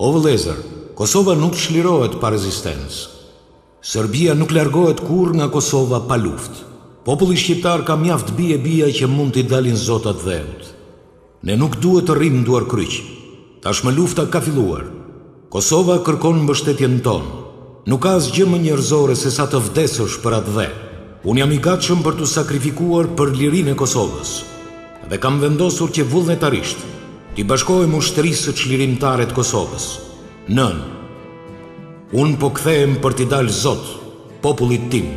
O vëllezër, Kosova nuk çlirohet pa rezistencë. Serbia nuk largohet kurrë nga Kosova pa luftë. Populli shqiptar ka mjaft bij e bija që mund t'i dalin zot atdheut. Ne nuk duhet të rrimë duarkryq. Tashmë lufta ka filluar. Kosova kërkon mbështetjen tonë. Nuk ka asgjë më njerëzore se sa të vdesësh për atdhe. Unë jam i gatshëm për t'u sakrifikuar për lirinë e Kosovës dhe kam vendosur që vullnetarisht t'i bashkohem Ushtrisë Çlirimtare të Kosovës, Nënë, unë po kthehem për t'i dalë zot, popullit tim.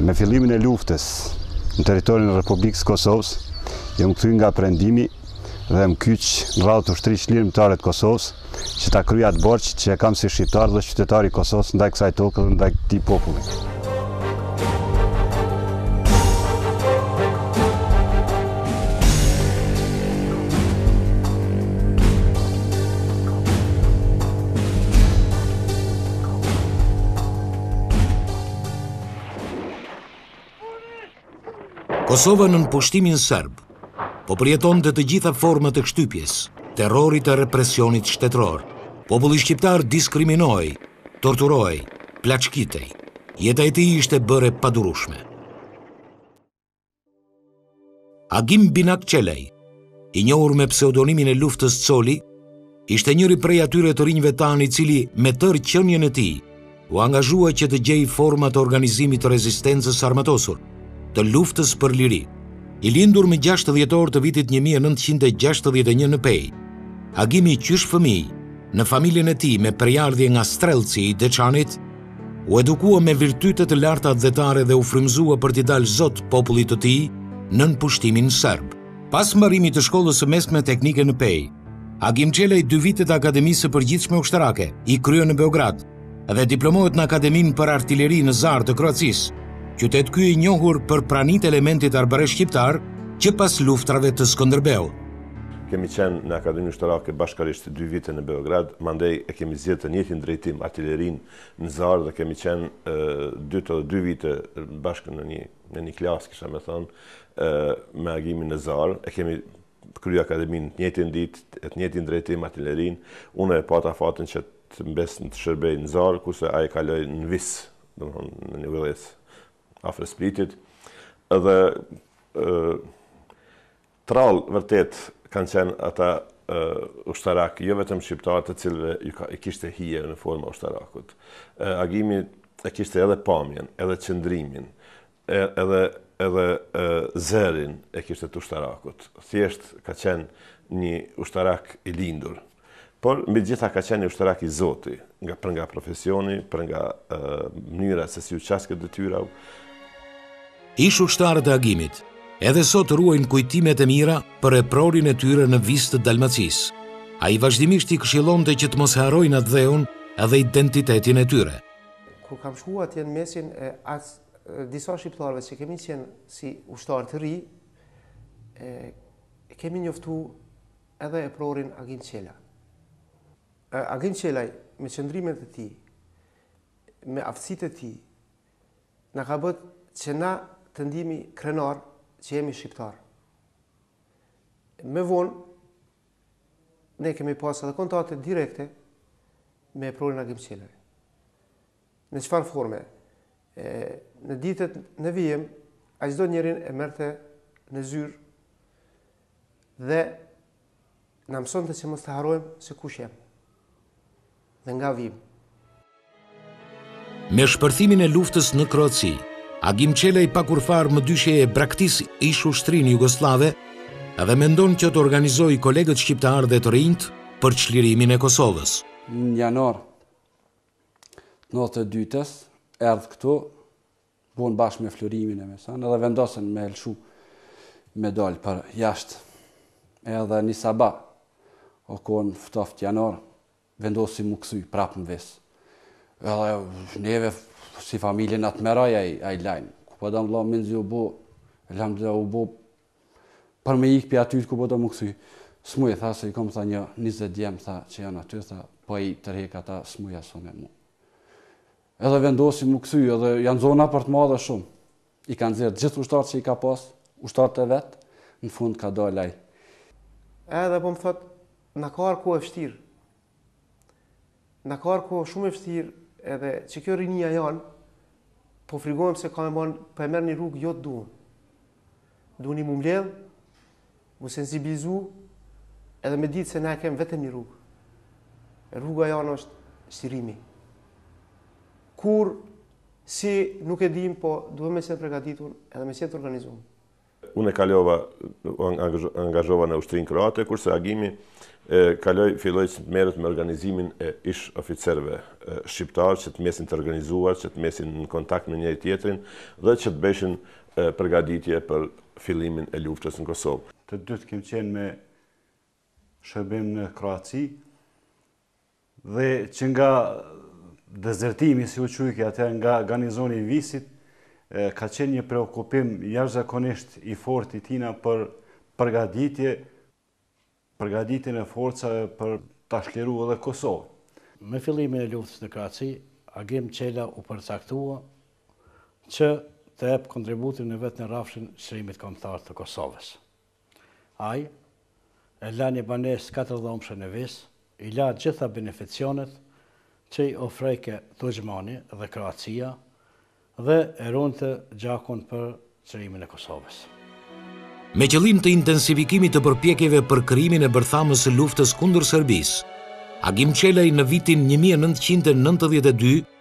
Me fillimin e luftës në territorin e Republikës së Kosovës, jam kthy nga prendimi dhe m'u kyç në radhët e Ushtrisë Çlirimtare të Kosovës, që ta kryej atë borxh që e kam si shqiptar dhe qytetar i Kosovës ndaj kësaj toke dhe ndaj këtij populli. Kosova nën pushtimin serb po përjetonte të gjitha format e shtypjes, terrorit e represionit shtetëror. Populli shqiptar diskriminohej torturohej, plaçkitej, jeta e tij ishte bërë e padurueshme. Agim Binak Çelaj, i njohur me pseudonimin e luftës Coli, ishte njëri prej atyre të rinjve tanë i cili me tërë qenien e tij u angazhua që të gjejë format e organizimit të rezistencës së armatosur. të luftës për liri. I lindur më 6 dhjetor të vitit 1961 në Pejë, Agimi qysh fëmijë, në familjen e tij me prejardhje nga Strellci i Deçanit, u edukua me virtyte të larta atdhetare dhe u frymëzua për t'i dalë zot popullit të tij nën pushtimin serb. Pas mbarimit të shkollës së mesme teknike në Pejë, Agim Çelaj dy vite të Akademisë së Përgjithshme Ushtarake i kryeu në Beograd, dhe diplomohet në Akademinë për Artileri në Zarë të Kroacisë, qytet ky i njohur për praninë e elementit arbëresh shqiptar që pas luftrave të Skënderbeut. Kemi qenë në Akademi Ushtarake bashkërisht dy vite në Beograd, mandej e kemi zgjedhë të njëjtin drejtim, artilerinë në Zarë dhe kemi qenë dy, edhe dy vite bashkë në një klasë, kisha me thonë, me Agimin në Zarë, e kemi kryu akademinë të njëjtën ditë, e të njëjtin drejtim artilerinë, unë e pata fatin që të mbes në të shërbej në Zarë, kurse ai kaloi në Vis, dhe më thonë në një ujëdhesë afrë Splitit, dhe rrallë vërtet kanë qenë ata ushtarakë, jo vetëm shqiptarë të cilëve i kishte hije uniforma e ushtarakut. Agimi e kishte edhe pamjen, edhe qëndrimin, Edhe edhe zërin e kishte t'ushtarakut. Thjesht ka qenë një ushtarak i lindur. Por mbi të gjitha ka qenë një ushtarak i zoti, nga për nga profesioni, për nga mënyra se si u qaske detyrave. Ish-ushtarët e Agimit edhe sot ruajnë kujtimet e mira për eprorin e tyre në Vis të Dalmacisë. Ai vazhdimisht i këshillonte që të mos harrojnë atdheun edhe identitetin e tyre. Kur kam shkuar atje në mesin e as Disa shqiptarëve që kemi qenë si ushtarë të ri, e kemi njoftu edhe eprorin Agim Qela. Agim Qelaj, me qëndrimet e tij, me aftësitë e tij, na ka bë që na të ndimi krenarë që jemi shqiptarë. Me vonë, ne kemi pasë edhe kontakte direkte me eprorin Agim Qelaj. Në çfarë forme? E, në ditët në vijim, ai çdo njërin e merrte në zyrë dhe na mësonte që mos të harrojmë se kush jem dhe nga vijmë. Me shpërthimin e luftës në Kroaci, Agim Qelaj pa kurrfarë mëdyshje e braktis ish-ushtrinë jugosllave dhe mendon që të organizojë kolegët shqiptarë dhe të rinjtë për çlirimin e Kosovës. Në janar Nëntëdhetë e dytës, erdhë këtu, bunë bashkë me Flurimin e mesanë, edhe vendosën me e lëshu me dalë për jashtë. Edhe një saba, o konë ftoftë janar, vendosi mu këthy prapë në Vis. Edhe neve si familje na tmerroi ai lajm. Ku po don, vlla, mezi u bu, elhamdulillah u bu Për me ikë pi atyhit ku po do m'u kthy. S'muj, tha, se i kom, tha, nja njëzet djem tha që janë aty, tha, pa i tërhek ata, s'muj as me mu. Edhe vendosi m'u kthy, edhe ja n'zor ma për të madh shumë. I ka nxjerrë gjithë ushtarët që i ka pas, ushtarët e vet, në fund ka dalë ai. Edhe po më thotë, na ka ardhë kohë e fështirë, Na ka ardhë kohë shumë e fështirë edhe që kjo rinia janë, po frigojmë se ka e bon, po e merr një rrugë jo të duhun. Duhmi m'u mbledhë, m'u sensibilizu, edhe me ditë se na e kemë vetëm një rrugë. Rruga janë është çlirimi. Kur, si, nuk e dimë, po duhem me qenë të pregaditun edhe me qenë të organizun. Unë, e, kalova, u angazhova në ushtrinë kroate, kurse Agimi kaloi, filloi që të merret me organizimin e ish-oficerëve shqiptarë, që të mesin të organizuar, që të mesin në kontakt me njëri-tjetrin dhe që të bëshin përgatitje për fillimin e luftës në Kosovë. Të dytë kem qenë me shërbim në Kroaci, Dhe që nga dezertimi, si u qujke atëherë, nga garnizoni i Visit, ka qenë një preokupim jashtëzakonisht i fortë i tina për përgatitje, përgatitjen e forcave për ta çliru edhe Kosovën. Me fillimin e luftës në Kroaci, Agim Çelaj u përcaktua që të jep kontributin e vet në rrafshin e çlirimit kombëtar të Kosovës. Ai, e la ni banesë katërdhomëshe në Vis, i la të gjitha beneficionet që i ofrojke Tuxhmani dhe Kroacia dhe e runte gjakun për çlirimin e Kosovës. Me qëllim të intensifikimit të përpjekjeve për krijimin e bërthamës së luftës kundër Serbisë, Agim Çelaj në vitin një mijë e nëntëqind e nëntëdhjetë e dy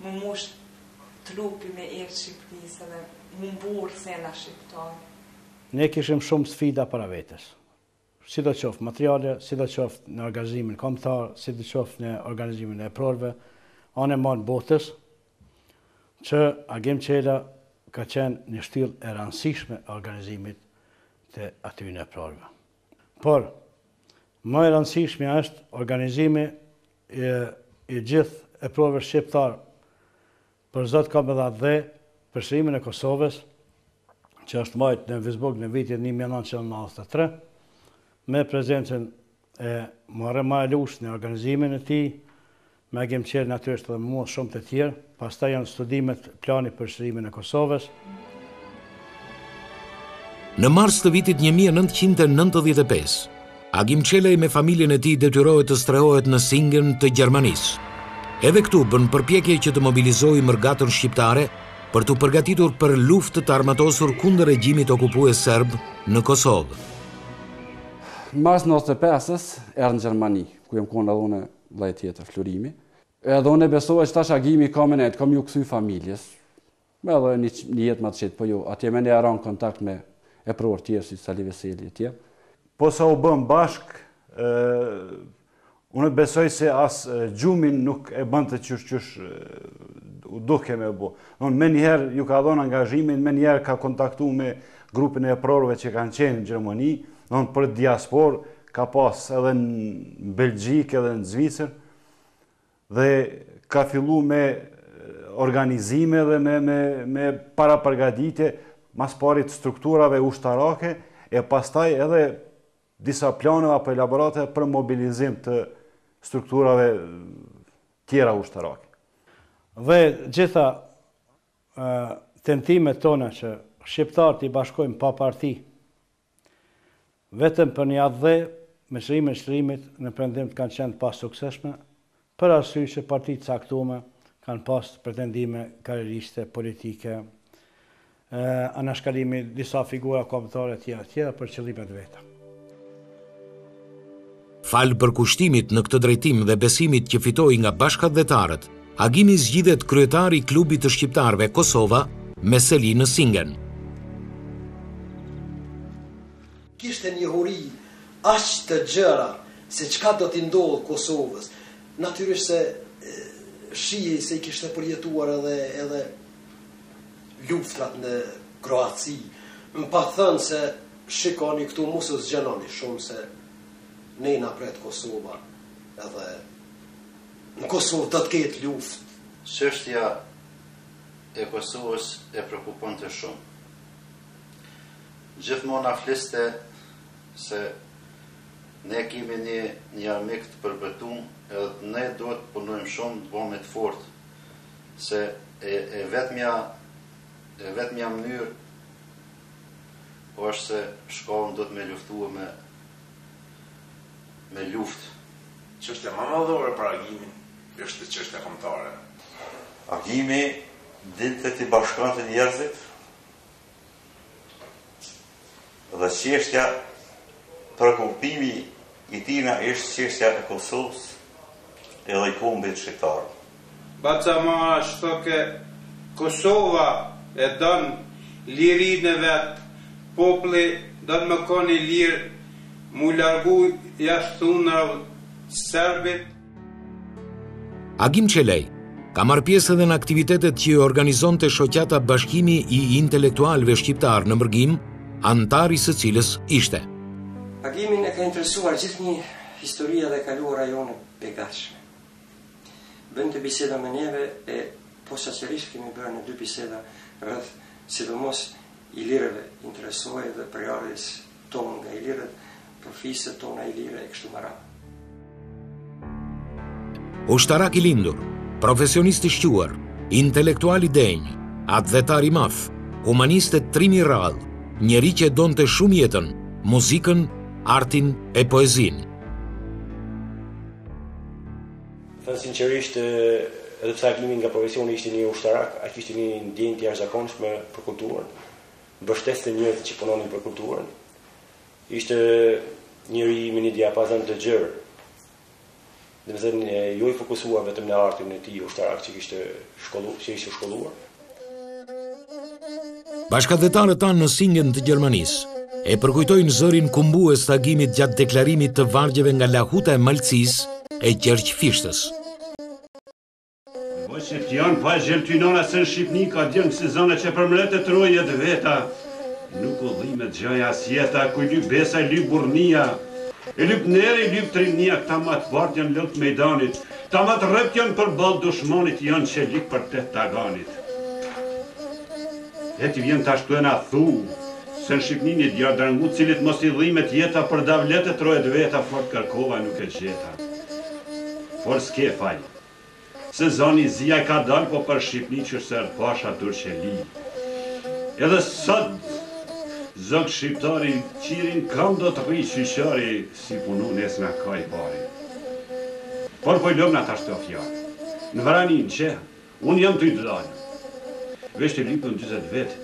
Më mush trupi me erë Shqipërisë dhe mu mburr sena shqiptare. Ne kishim shumë sfida para vetes. Sidoqoftë materiale, sidoqoftë në organizimin kombëtar, sidoqoftë në organizimin e eprorëve, anë e mbanë botës, që Agim Çelaj ka qenë një shtyllë e rëndësishme e organizimit të atyne eprorëve. Por, më e rëndësishmja është organizimi I gjithë eprorëve shqiptarë për Zot e Mëmëdhe dhe për çlirimin e Kosovës që është mbajtë në Visburg në vitin një mijë e nëntëqind e nëntëdhjetë e tre me prezencën e Muharrem Majalushtë në organizimin e tij me Agim Çelën natyrisht dhe me mua e shumë të tjerë. Pastaj janë studimet Plani për Çlirimin e Kosovës. Në mars të vitit një mijë e nëntëqind e nëntëdhjetë e pesë, Agim Çelaj me familjen e tij detyrohet të strehohet në Singen të Gjermanisë. Edhe këtu bën përpjekje që të mobilizojë mërgatën shqiptare për t'u përgatitur për luftë të armatosur kundër regjimit okupues serb në Kosovë. Në mars 95-ës erdhë në Gjermani, ku jemi konë edhe unë dhe vllai tjetër, Florimi, Edhe unë besova që tash Agimi ka me nejt, ka me ju kthy familjes. Me e pas një, një jetë më të qetë, po jo, atje menjëherë ra n'kontakt me eprorë tjerë, si Sali Veseli e tjerë. Po sa u bëm bashk, e, unë besoj se as gjumin nuk e bënte qysh qysh u duke me bu. Unë menjëherë ju ka dhonë angazhimit, menjëherë ka kontaktu me grupin e eprorëve që kanë qenë në Gjermoni, nëpër diasporë ka pas edhe në Belgjikë edhe në Zvicër, dhe ka fillu me organizime dhe me parapërgatitje mas pari të strukturave ushtarake e pastaj edhe disa planeve apo elaborateve për mobilizim të strukturave tjera ushtarake. Dhe gjitha tentimet tona që shqiptarët t'i bashkojmë pa parti, Vetëm për një atdhe, me synim të çlirimit në Perëndim kanë qenë të pasuksesshme, për arsye që parti të caktume kanë pasë pretendime karrieriste, politike, anashkalimi disa figura kombëtare etj, etj, për qëllime të veta. Falë përkushtimit në këtë drejtim dhe besimit që fitoi nga bashkatdhetarët, Agimi zgjidhet kryetar i Klubit të Shqiptarëve Kosova me seli në Singen. Kishte njohuri aq të gjëra se çka do t'i ndodhë Kosovës. Natyrisht se shihej se i kishte përjetuar edhe edhe luftrat në Kroaci. Më pat thënë se shikoni këtu mos u zhgënjeni shumë se Neve na pret Kosova edhe në Kosovë do të ketë luftë. Çështja e Kosovës e preokuponte shumë. Gjithmonë na fliste se ne kemi një, një armik të përbetum edhe ne duhet të punojmë shumë të bëhemi të fortë se e, e vetmja e vetmja mënyrë po është se s'shkon duhet me luftue me me luftë. Çështja ma madhore për Agimin ishte çështja kombëtare. Agimi dinte t'i bashkonte njerëzit dhe çështja preokupimi i tij na ishte çështja e Kosovës edhe i kombit shqiptar. Baca Maxhë thoshke Kosova e don lirinë e vet populli don me kon i lir mu largu jasht thundrave t'serbit. Agim Qelaj, Ka marrë pjesë edhe në aktivitetet që i organizonte shoqata Bashkimi i Intelektualëve Shqiptarë në mërgim, anëtar i së cilës ishte. Agimin e ka interesuar gjithnjë historia dhe e kaluara jonë e begatshme. Bënte biseda me neve e posaçërisht kemi bërë ne dy biseda rreth sidomos ilirëve interesohej dhe prejardhjes tonë nga ilirët për fiset tona ilire e kështu me radhë. Ushtarak i lindur, profesionist i shquar, intelektual i denjë, atdhetar i madh, humanist e trim i rrallë, njeri që donte shumë jetën, muzikën, artin e poezinë. Thënë sinqerisht, edhe pse Agimi nga profesioni ishte një ushtarak, ai kishte një ndjenjë të jashtëzakonshme për kulturën, mbështeste njerëzit që punonin për kulturën, ishte njeri me një diapazon të gjerë, domethënë, jo i fokusuar vetëm në artin e tij ushtarak që ishte shkolluar, Bashkatdhetarët tanë në Singen të Gjermanisë e përkujtojnë zërin kumbues të Agimit gjatë deklamimit të vargjeve nga Lahuta e Malcisë e Gjergj Fishtës. Po s't'janë pa gjallë ty nana se në Shqipni ka djem si zana që për mret e troje të veta nuk u dhimet gjaja as jeta, ku e lyp besa e lyp burnia, e lyp ndera e lyp trimnia këta ma t'parët janë n'ballë t'mejdanit. Kta ma të rreptë jon për ballë dushmanit jon çelik për teh t'taganit e ti vjen tash e na thu se në Shqipni një djalë drangu t'cilit mos i dhimet jeta për davlet e trojet veta fort kërkova e nuk e gjeta por s'ke faj se zani i zi ai ka dal po për Shqipni qysh se erdh pasha Turqeli edhe sot zog shqiptari qi rri n'kamë do të rri qyqari Si punu nesër na ka i pari. Por po i lëm na tash këto fjalë. Në Vraninë qe unë jam tuj dalë. Veç të lypen dyzet vet.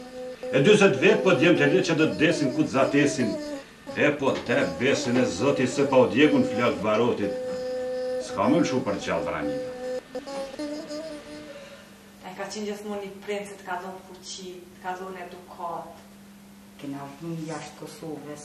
E dyzet vet po djem të le qe do të desin ku të zatesin. E po te besën e Zotit se pa u djegun flakë barotit. S'kam me lshu për gjallë Vraninën. Ai ka qenë gjithmonë një princ që të ka dhënë fuqi, të ka dhënë edukatë. Kena vënë jashtë Kosovës.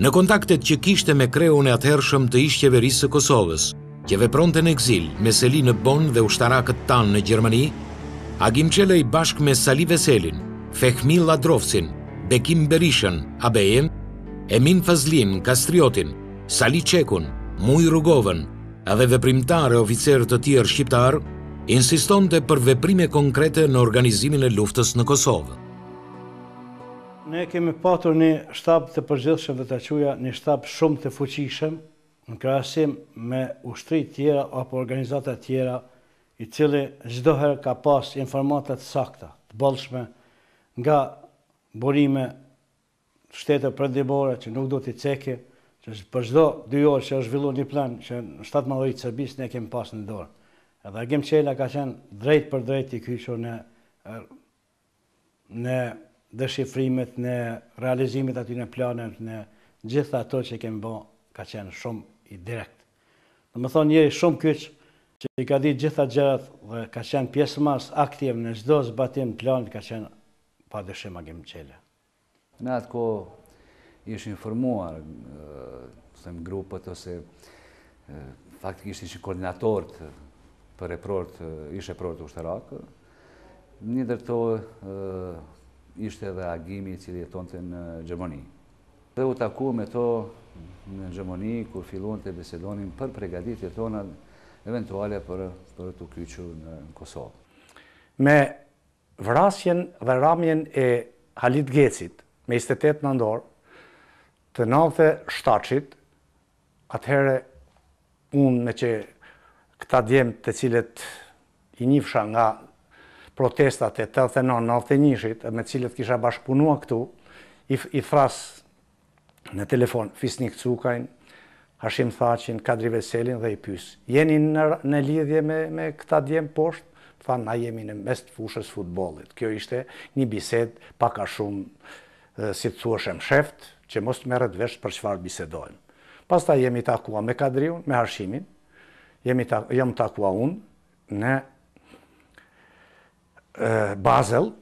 Në kontaktet që kishte me kreun e atëhershëm të ish-qeverisë së Kosovës, që vepronte në ekzil me seli në Bon dhe ushtarakët tanë në Gjermani, Agim Çelaj bashkë me Sali Veselin, Fehmi Lladrovcin, Bekim Berishën, Abejën, Emin Fazlin, Kastriotin, Sali Çekun, Mujë Rugovën, edhe veprimtarë e oficerë të tjerë shqiptarë, insistonte për veprime konkrete në organizimin e luftës në Kosovë. Ne kemi patur një shtab të përgjithshëm dhe ta quaja një shtab shumë të fuqishëm në krahasim me ushtri tjera apo organizata tjera i cili çdo herë ka pas informata të sakta, të bollshme nga burime shtete perëndimore që nuk do t'i ceki, që për çdo dy orë që është zhvillu një plan që në shtatmadhori të Serbisë ne kemi pas në dorë. Edhe Agim Çela ka qenë drejtpërdrejt i kyçur në në deshifrimet, në realizimet e atyne planeve, në gjitha ato që kemi bo, ka qenë shumë i direkt. Domethonë njeri shumë kyç, që i ka ditë gjitha gjërat dhe ka qenë pjesëmarrës aktiv në çdo zbatim të planit ka qenë pa dyshim Agim Çela. Në atë kohë ishin formuar, të them grupët ose faktikisht ishin koordinatorët për eprorët, ish eprorët ushtarakë. Një ndër to ishte edhe Agimi i cili jetonte në Gjermoni. Dhe u taku me to në Gjermoni, kur filluam të bisedonim për pregaditjet tona eventuale për t'u kyç në Kosovë. Me Vrasjen dhe ramjen e Halit Gecit me njëzet e tetë nëntor të nëntëdhjetë e shtatshit, atëherë unë meqë këta djem të cilët i njifsha nga protestat e tetëdhjetë e nëntës, nëntëdhjetë e njëshit, me të cilët kisha bashkëpunua këtu, i thras në telefon Fisnik Cukajn, Hashim Thaçin, Kadri Veselin dhe i pyes, Jeni në lidhje me këta djem poshtë? Më thanë, Na jemi në mes të fushës së futbollit. Kjo ishte një bisedë pak a shumë, si të thuash, e msheftë, që mos të merret vesh për çfarë bisedojmë. Pastaj jemi takuar me Kadriun, me Hashimin, jam takuar unë në Bazel,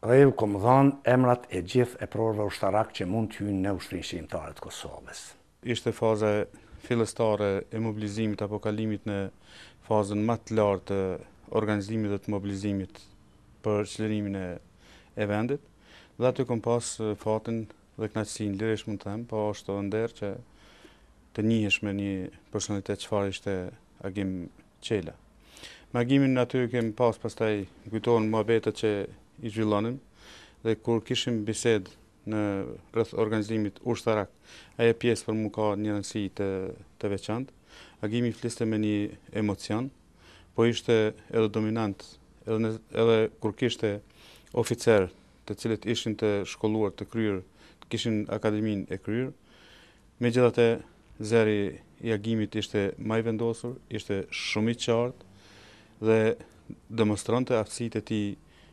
Dhe ju kom dhan emrat e gjithë eprorëve ushtarakë që mund të hyjnë në Ushtrinë Çlirimtare të Kosovës. Ishte faza fillestare e mobilizimit apo kalimit në fazën ma të lartë të organizimit dhe të mobilizimit për çlirimin e e vendit dhe aty kom pas fatin dhe knaqësinë lirisht mund të them po është nder që të njihesh me një personalitet çfarë ishte Agim Çela. Me Agimin aty kem pas pastaj më kujtohen muhabetet që i zhvillonim dhe kur kishim bisedë në rreth organizimit ushtarak, ajo pjesë për mua ka një rëndësi të të veçantë. Agimi fliste me një emocion, po ishte edhe dominant edhe, në, edhe kur kishte oficer të cilët ishin të shkolluar, të kryer, të kishin akademinë e kryer. Megjithatë, zëri i Agimit ishte ma i vendosur, ishte shumë i qartë dhe demonstronte aftësitë e tij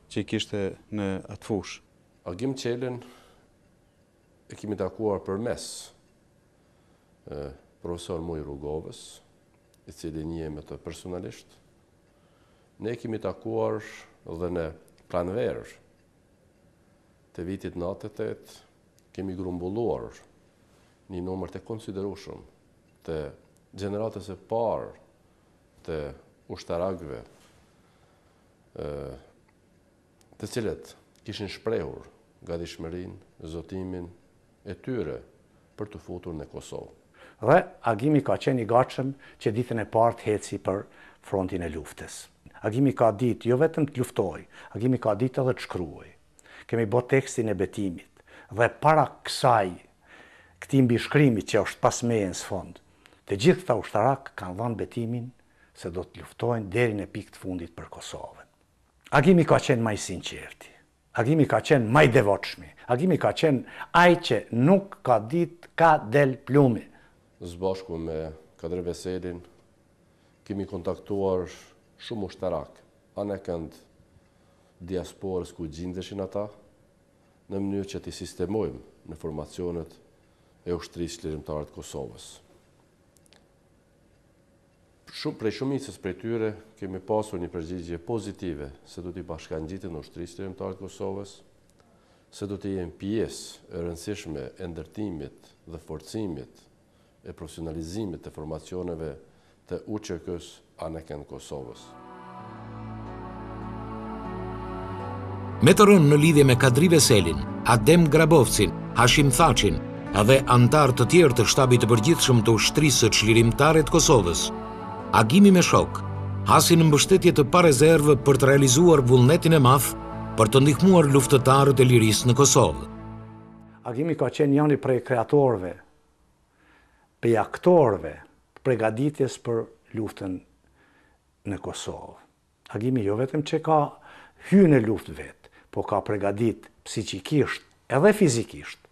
që i kishte në atë fushë. Agim Çelën e kemi takuar përmes Profesor Muj Rugovës, i cili e njihte personalisht, Ne e kemi takuar dhe në pranverë të vitit nëntëdhjetë e tetë kemi grumbulluar një numër të konsiderueshëm të gjeneratës së parë të ushtarakëve të cilët kishin shprehur gatishmërinë, zotimin, e tyre për t'u futur në Kosovë. Dhe Agimi ka qenë i gatshëm që ditën e parë të eci për frontin e luftës. Agimi ka ditë jo vetëm të luftojë, Agimi ka ditë edhe të shkruajë. Kemi bo tekstin e betimit. Dhe para kësaj, këtij mbishkrimit që është pas meje në sfond, të gjithë këta ushtarakë kanë dhanë betimin se do të luftojnë deri në pikë të fundit për Kosovën. Agimi ka qenë ma i sinqerti, Agimi ka qenë ma i devotshmi, Agimi ka qenë ai që nuk ka ditë ka del plumi. Së bashku me Kadri Veselin kemi kontaktuar shumë ushtarakë anekënd diasporës ku gjindeshin ata, në mënyrë që t'i sistemojmë në formacionet e Ushtrisë Çlirimtare të Kosovës. Prej shumicës prej tyre kemi pasur një përgjigje pozitive se do t'i bashkangjiten Ushtrisë Çlirimtare të Kosovës, se do të jenë pjesë e rëndësishme e ndërtimit dhe forcimit e profesionalizimit të formacioneve të UÇK-së anekënd Kosovës. Me të rënë në lidhje me Kadri Veselin, Adem Grabovcin, Hashim Thaçin, dhe anëtarë të tjerë të shtabit të përgjithshëm të Ushtrisë Çlirimtare të Kosovës, Agimi me shokë hasi në mbështetje të parezervë për të realizuar vullnetin e madh për të ndihmuar luftëtarët e lirisë në Kosovë. Agimi ka qenë njëri prej kreatorëve prej aktorëve të pregaditjes për luftën në Kosovë. Agimi jo vetëm që ka hy në luftë vetë, po ka pregaditë psiqikisht edhe fizikisht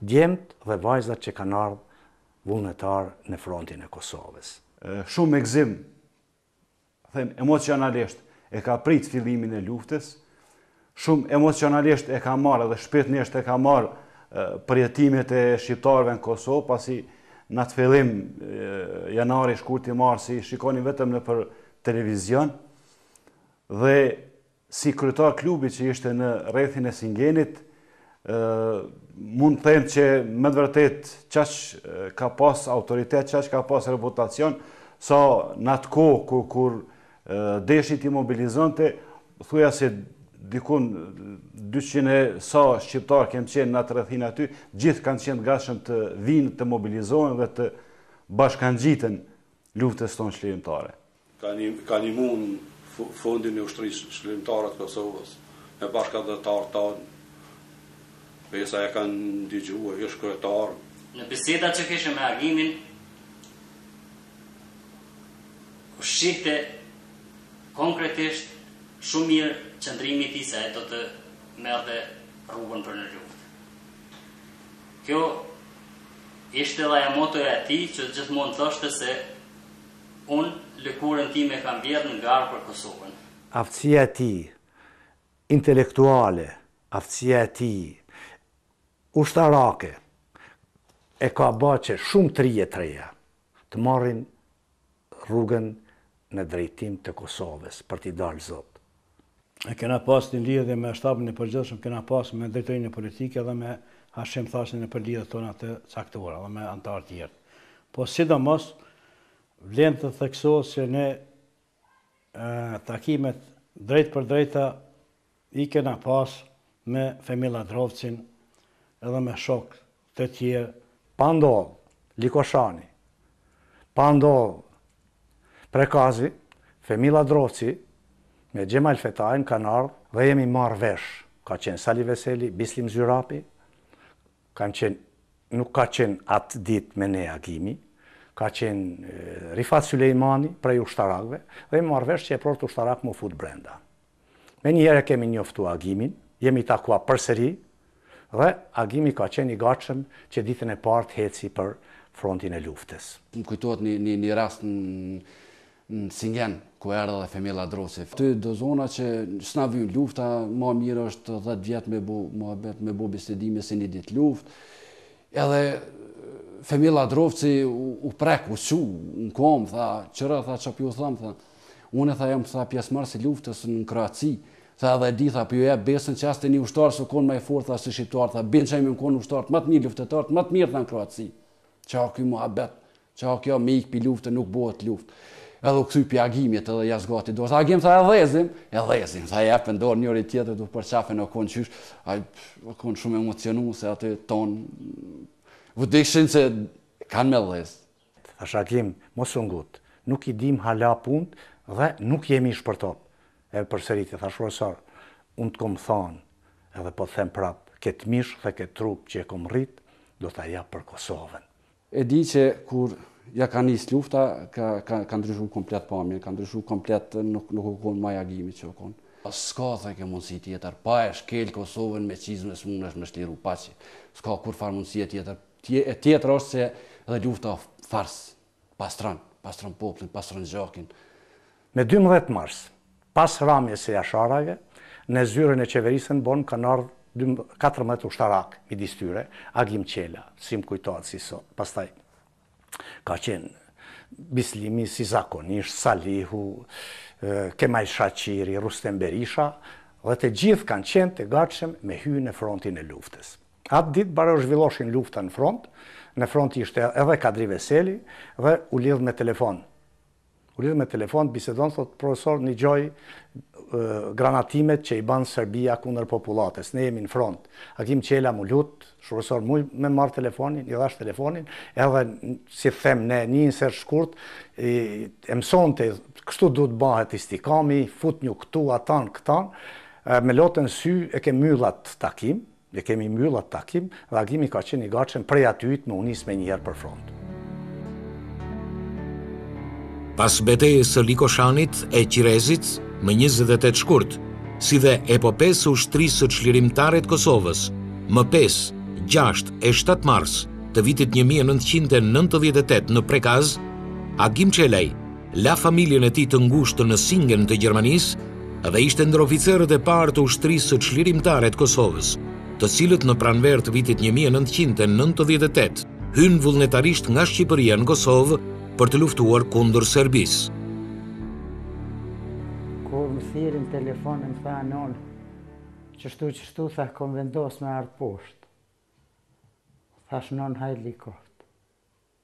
djemtë dhe vajzat që kanë ardhë vullnetarë në frontin e Kosovës. Shumë me gëzim them emocionalisht e ka prit fillimin e luftës, shumë emocionalisht e ka marrë dhe shpirtnisht e ka marrë përjetimet e shqiptarëve në Kosovë, pasi në atë fillim janari, shkurti, marsi, shikoni vetëm nëpër televizion, dhe Si kryetar klubi që ishte në rrethin e Singenit, mund të them që me të vërtetë qaq ka pas autoritet, qaq ka pas reputacion, sa në atë kohë kur kur deshi t'i mobilizonte, thuajase dikun dyqind e sa shqiptarë kemë qenë në atë rrethinë aty, gjithë kanë qenë të gatshëm të vijnë të mobilizohen dhe të bashkangjiten luftës tonë çlirimtare. Ka ndihmuar fondin e Ushtrisë Çlirimtare të Kosovës me bashkatdhetarët tanë, pesa e kanë ndigjuar ish kryetarë. Në bisedat që kishim me Agimin, u shihte konkretisht shumë mirë qëndrimi i tij se ai do të merrte rrugën për në luftë. Kjo ishte dhe ajo motoja e tij që gjithmonë thoshte se Unë lëkurën time e kam vjedh në garë për Kosovën. Aftësia e tij intelektuale, aftësia e tij ushtarake e ka ba që shumë trije të reja, Të marrin rrugën në drejtim të Kosovës, për t'i dalë zot. E kena pas një lidhje me Shtabin e Përgjithshëm, kena pas me Drejtorinë Politike dhe me Hashim Thacin nëpër lidhjet tona të caktuara dhe me anëtarë të tjerë. Po sidomos vlen të theksohet se ne takimet drejtpërdrejta i kena pas me Fehmi Lladrovcin edhe me shokë të tjerë. Pa ndodhë Likoshani, pa ndodhë Prekazi, Fehmi Lladrovci me Xhemal Fetahajn kanë ardhë dhe jemi marrë vesh, ka qenë Sali Veseli, Bislim Zyrapi, Kanë qenë, nuk ka qenë atë ditë me ne Agimi, ka qenë Rifat Sylejmani prej ushtarakëve dhe jemi marrë vesh që eprorët ushtarakë m'u futë brenda. Menjëherë e kemi njoftu Agimin, jemi takua përsëri dhe Agimi ka qenë i gatshëm që ditën e parë të eci për frontin e luftës. Më kujtohet një rast Në Singen ku erdh edhe Fehmi Lladrovci. U do zana që s'na vyn lufta ma mir ësht dhet vjet me bo muhabet me bo bisedime se ni dit luft edhe Fehmi Lladrovci u prek u çu në kom tha qyre tha ça po ju them tha une tha jam tha pjesëmarrës i luftës në Kroaci tha edhe e di tha po ju jep besën që asni ushtar s'u kon ma i fort tha se shqiptart tha bën çaj me kon ushtarët ma të mir luftëtarët ma të mir tha në Kroaci ça ky muhabet Ça o kjo me ik pi lufte nuk bohet luft edhe u kthy pi Agimit edhe ia zgati dorë tha Agim tha e dhezim e dhezim ia jepen dorë njëri tjetrit u përqafen o kon qysh ai o kon shumë emocionu se aty tan e dishin se kan me e dhez thash Agim mos u ngut nuk i dim hala punt dhe luj ti për top e përsëriti tha profesor un të kom than edhe po të them prap ket mish dhe ket trup që e kom rrit do ta jap për Kosovën E di që kur ja ka nis lufta, ka, ka, ka ndryshu komplet pamjen, ka ndryshu komplet, nuk, nuk u konë ma Agimi që u konë. S'ka, thojke, mundësi tjetër, pa e shkel Kosovën me qizme s'munesh me shliru paqe. S'ka kurrfarë mundësie tjetër. E tjetër është se dhe lufta farsë, pastron, pastron poplin, pastron gjakin. Me dymbëdhjetë mars, pas ramjes së Jasharajve, në zyrën e qeverisë në Bon kanë ardhë katërmbëdhjetë ushtarakë, midis tyre, Agim Qela, si më kujtohet si sot, pastaj ka qenë Bislimi, si zakonisht, Salihu, Kemal Shaqiri, Rrustem Berisha, dhe të gjithë kanë qenë të gatshëm me hy në frontin e luftës. Atë ditë bare zhvilloshin lufta në front, në front ishte edhe Kadri Veseli dhe u lidh me telefon U lidh me telefon, bisedon, thotë profesor, nigjoj granatimet që i banë Serbia kundër popullatës. Ne jemi në front. Agim Qela m'u lut, profesor, muj me marrë telefonin, i dhash telefonin, edhe, si them, ne një insert shkurt, e mësonte, kështu duhet bahet istikami, fut njiktu, atan, këtan, me lot në sy, e kem myllë atë takim, E kemi mbyllë atë takim dhe Agimi ka qenë i gatshëm prej atyhit me u nis menjëherë për front. Pas betejës së Likoshanit e Qirezit më njëzet e tetë shkurt, si dhe epopesë së Ushtrisë Çlirimtare të Kosovës më pesë, gjashtë e shtatë mars të vitit një mijë e nëntëqind e nëntëdhjetë e tetë në Prekaz, Agim Çelaj, la familjen e tij të ngushtë në Singen të Gjermanisë dhe ishte ndër oficerët e parë të Ushtrisë Çlirimtare të Kosovës, të cilët në pranverë të vitit një mijë e nëntëqind e nëntëdhjetë e tetë hynë vullnetarisht nga Shqipëria në Kosovë për të luftuar kundër Serbisë. Kur më thirri n'telefon më tha non, qështu qështu tha kom vendos me ardh poshtë. Thash non hajrli koft.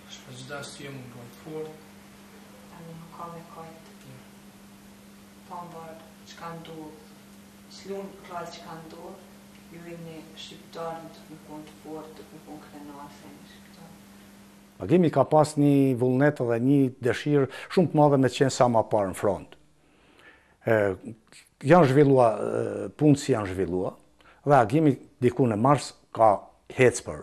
Tash për çdo arsye më bëhet fort. Tani më ka me kajt. Ja. Po mbar çka ndodh. Slun rrallë çka ndodh. Ju e një shqiptar në të përkun të fortë, të përkun krenar, se një shqiptar. Agimi ka pas një vullnet dhe një dëshirë shumë të madhe me qenë sa ma parë në front. Janë zhvillua, punët si janë zhvillua, dhe Agimi diku në mars ka hecë për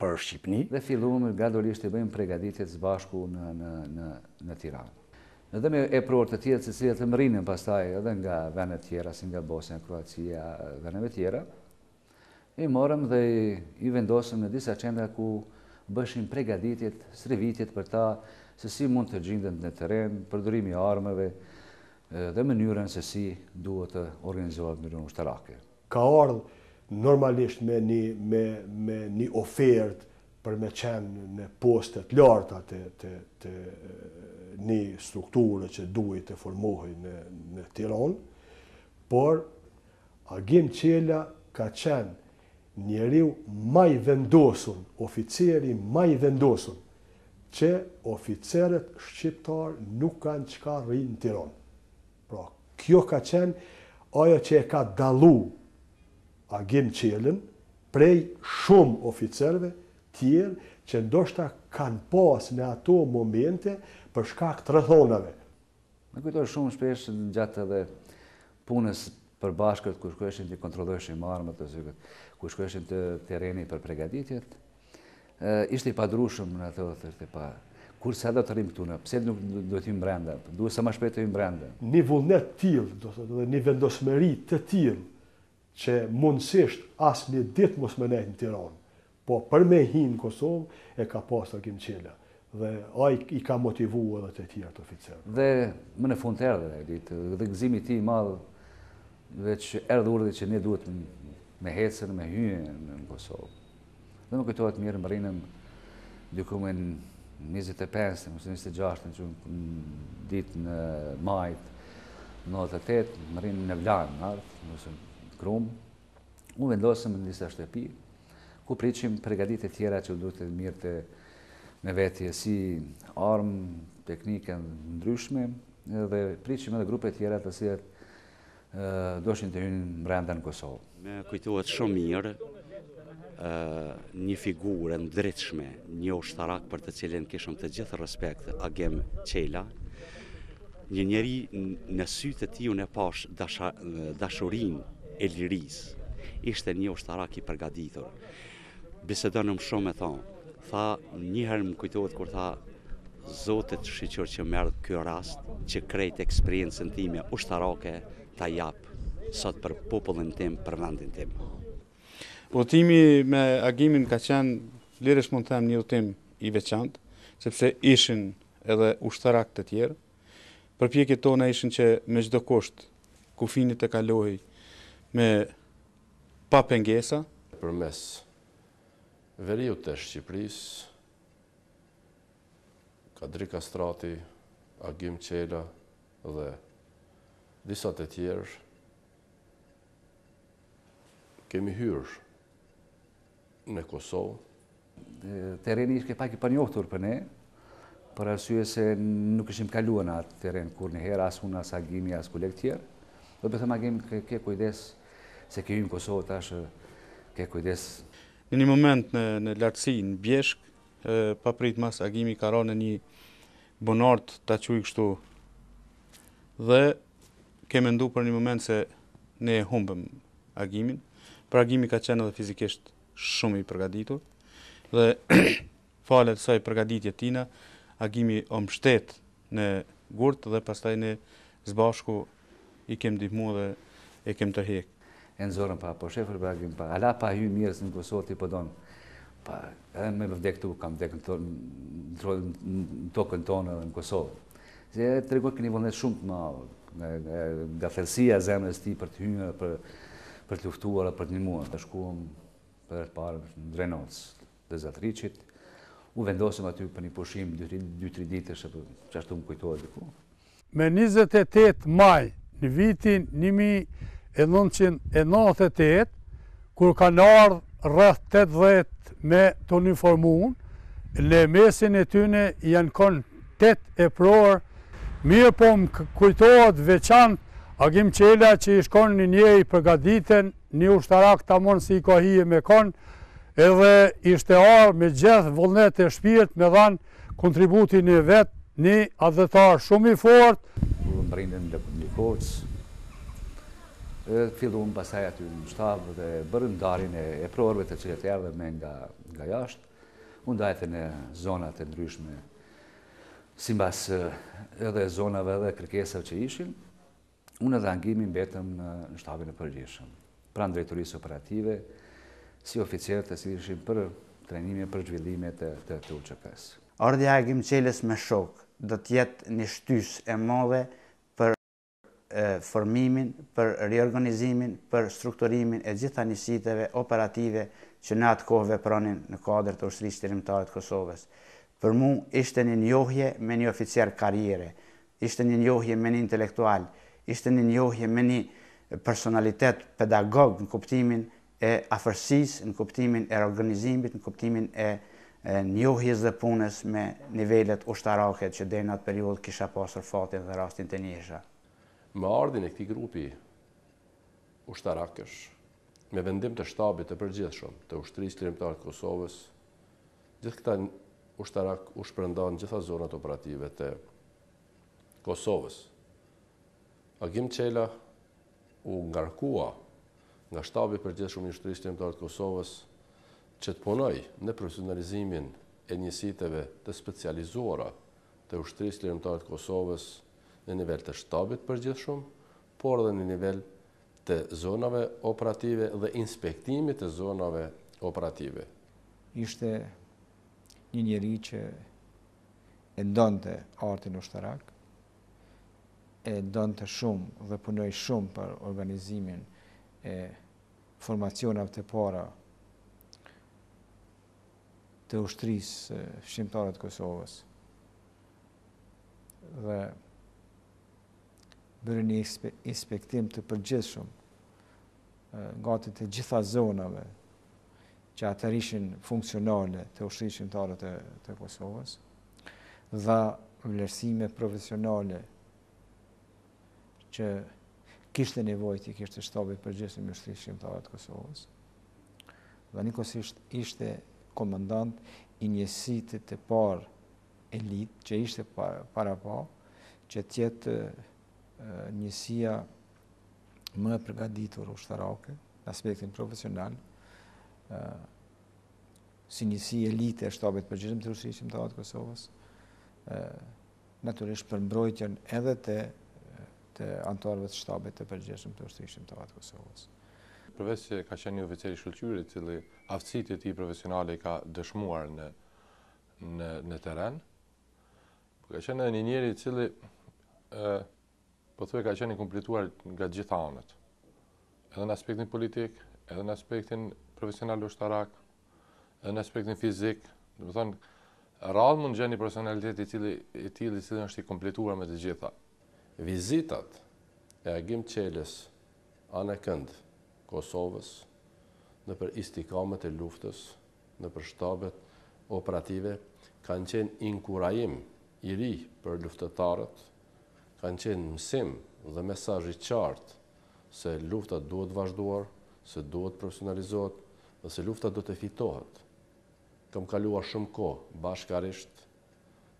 për Shqipni. Dhe filluam gradualisht të bëjmë pregaditjet s'bashku në në në në Tiranë. Edhe me eprorë të tjerë të cilët mërrinin pastaj edhe nga vene të tjera, si nga Bosnja, Kroacia, veneve të tjera, i morëm dhe i vendosëm në disa qendra ku bëshin pregaditjet, stërvitjet për ta, se si mund të gjinden në teren, përdorimi i armëve dhe mënyrën se si duhet të organizohet n'mënyrën ushtarake. Ka ardhë normalisht me një me me një ofertë për me qenë në poste të larta të të të një strukture që duhej të formohej në në Tiranë, por Agim Çela ka qenë njeriu ma i vendosur, oficeri ma i vendosur që oficerët shqiptarë nuk kanë çka rrinë në Tiranë. Pra, kjo ka qenë ajo që e ka dallu Agim Çelën prej shumë oficerëve tjerë që ndoshta kanë pas në ato momente për shkak të rrethonave. Më kujtohet shumë shpesh gjatë edhe punës së përbashkët kur shkojshim t'i kontrollojshim armët ose kur shkojshim te terreni për pregaditjet, Ishte i padurueshëm në atë otër të pa. Kur sa do të rrim këtu në, pse nuk do të hymë brenda, duhet sa ma shpejt të hymë brenda. Një vullnet të tillë, do thotë, dhe një vendosmëri të tillë, që mundësisht as një ditë mos me nejtë në Tiranë, po për me hi në Kosovë, e ka pas Agim Çela. Dhe ai i ka motivu edhe të tjerët oficerë. Dhe më në fund erdhi ajo ditë, dhe gëzimi i tij i madh, veç erdh urdhri që ne duhet me ecë, me hyrë në Kosovë. Dhe më kujtohet mirë mbërrimë diku më 25, 26, në këto ditë në maj, në 98, mbërrimë në Vlahën, në Has, në Krumë, u vendosëm në disa shtëpi, ku pritshim pregaditjet tjera që duhet të merrte me vete si armë, teknikë e ndryshme, dhe pritshim edhe grupe tjera të ci Doshin të hynë mbrenda në Kosovë. Më kujtohet shumë mirë një figurë e ndritshme, një ushtarak për të cilin kishim të gjithë respekt, Agim Çela, një njeri në sytë e tij unë pashë dashurinë e lirisë, ishte një ushtarak i përgaditur. Bisedonim shumë me të. Tha, njëherë më kujtohet kur tha, Zotit shyqyr që më erdh ky rast, që krejt eksperiencën time ushtarake ta jap sot për popullin tim, për vendin tim. Udhëtimi me Agimin ka qenë, lirisht mund të them një udhëtim i veçantë, sepse ishin edhe ushtarakë të tjerë. Përpjekjet tona ishin që me çdo kusht kufirin ta kalojmë me pa pengesa. Përmes veriut të Shqipërisë, Kadri Kastrati, Agim Çela dhe disa të tjerë, kemi hyrë në Kosovë, Terreni ishte pak i panjohtur për ne, për arsye se nuk ishim kaluar në atë teren kurrnjëherë, as unë, as Agimi, as kolegë tjerë. Do të them Agim, ki, ki kujdes, se je në Kosovë tash, ki kujdes. Në një moment në, në lartësi, në bjeshkë, papritmas Agimi ka ra në një bunar ta quj kështu. Dhe kem mendu për një moment se ne e humbëm Agimin, por Agimi ka qenë edhe fizikisht shumë i përgatitur dhe falë asaj përgatitje të tina, Agimi u mështet në gurët dhe pastaj ne s'bashku i kem ndihmu dhe e kem tërhek. E nëzorën pa, po shefër për Agim pa, ala pa hy mirë në Kosovë ti po don, po pa, edhe me vdek tu, kam vdek në tokën tonë dhe në Kosovë. Dhe e tregojke ni vullnet shumë të madh, nga thellësia e zemrës tij për të hyrë, për, për të luftuar dhe për të ndihmuar. Shkuam për herë të parë në Drenoc të Zatriqit. U vendosëm aty për një pushim 2-3 ditësh apo ashtu më kujtohet diku. Më 28 maj në vitin 1998 kur kanë ardhë rreth tetëdhjetë me t'uniformunë, në mesin e tyne janë kon tetë eprorë, mirëpo më kujtohet veçantë Agim Çela që ish kon një njeri i përgatitun, një ushtarak tamon si i ka hije me kon, edhe ishte ardhë me gjithë vullnet e shpirt me dhanë kontributin e vet ni atdhetar shumë i fortë. Ku mbërrijtëm në Likoc. Fillun pastaj aty në shtab dhe bënë ndarjen e eprorëve të cilët erdhën me nga nga jashtë. U ndajtën në zona të ndryshme simbas edhe zonave edhe kërkesave që ishin. Unë dhe Agimi mbetëm në shtabin e përgjithshëm, pranë drejtorisë operative, si oficerë të cilët ishim për trajnime për zhvillime të të të UÇK-së. Ardhja e Agim Çelës me shokë do të jetë një shtysë e madhe për formimin, për riorganizimin, për strukturimin e gjitha njësiteve operative që në atë kohë vepronin në kuadër të Ushtrisë Çlirimtare të Kosovës. Për mua ishte një njohje me një oficer karriere, Ishte një njohje me një intelektual, ishte një njohje me një personalitet pedagog në kuptimin e afërsisë, në kuptimin e organizimit, në kuptimin e njohjes dhe punës me nivelet ushtarake që deri në atë periudhë kisha pasur fatin dhe rastin të njihesha. Me ardhjen e këtij grupi ushtarakësh, me vendim të Shtabit të Përgjithshëm të Ushtrisë Çlirimtare të Kosovës, Gjithë këta ushtarakë u shpërndanë në gjitha zonat operative të Kosovës. Agim Çela u ngarkua nga Shtabi i Përgjithshëm i Ushtrisë Çlirimtare të Kosovës që të punojë në profesionalizimin e njësiteve të specializuara të Ushtrisë Çlirimtare të Kosovës në nivel të Shtabit të Përgjithshëm, por edhe në nivel të zonave operative dhe inspektimit të zonave operative. Ishte një njeri që e donte artin ushtarak, e donte shumë dhe punoi shumë për organizimin e formacionave të para të Ushtrisë Çlirimtare të Kosovës. Dhe bëri një inspektim të përgjithshëm gati të të gjitha zonave që atëherë ishin funksionale të Ushtrisë Çlirimtare të, të Kosovës, dha vlerësime profesionale që kishte nevojë t'i kishte Shtabi i Përgjithshëm i Ushtrisë Çlirimtare të Kosovës, dhe njëkohësisht ishte komandant i njësitit të parë elitë që ishte paraparë që të jetë njësia më e përgaditur ushtarake, në aspektin profesional, si njësi elite e Shtabit të Përgjithshëm të Ushtrisë Çlirimtare të Kosovës, natyrisht për mbrojtjen edhe të të anëtarëve të Shtabit të Përgjithshëm të Ushtrisë Çlirimtare të Kosovës. Përveç që ka qenë një oficer i shkëlqyer i cili aftësitë e tij profesionale i ka dëshmuar në në në terren, ka qenë edhe një njeri i cili ë pothuaj ka qenë i kompletuar nga gjitha anët. Edhe në aspektin politik, edhe në aspektin profesional ushtarak, edhe në aspektin fizik, domethënë rrallë mund të gjeni personalitet i cili i tillë i cili është i kompletuar me të gjitha. Vizitat e Agim Çelës anekënd Kosovës nëpër istikamet e luftës nëpër shtabet operative kanë qenë inkurajim i ri për luftëtarët, kanë qenë mësim dhe mesazh i qartë se lufta duhet vazhduar, se duhet të profesionalizohet dhe se lufta do të fitohet. Kam kaluar shumë kohë bashkarisht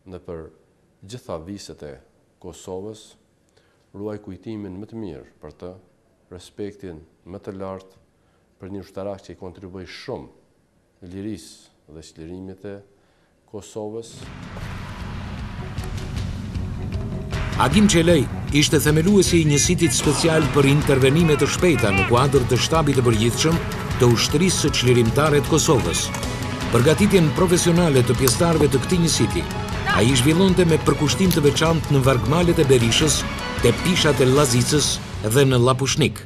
nëpër gjitha viset e Kosovës, ruaj kujtimin më të mirë për të, respektin më të lartë për një ushtarak që i kontribuoi shumë lirisë dhe çlirimit të Kosovës. Agim Çelej ishte themeluesi i njësitit special për intervenime të shpejta në kuadër të shtabit të përgjithshëm të ushtrisë çlirimtare të Kosovës. Përgatitjen profesionale të pjesëtarëve të këtij njësiti, ai e zhvillonte me përkushtim të veçantë në vargmalet e Berishës, te pishat e Llazicës dhe në Llapushnik.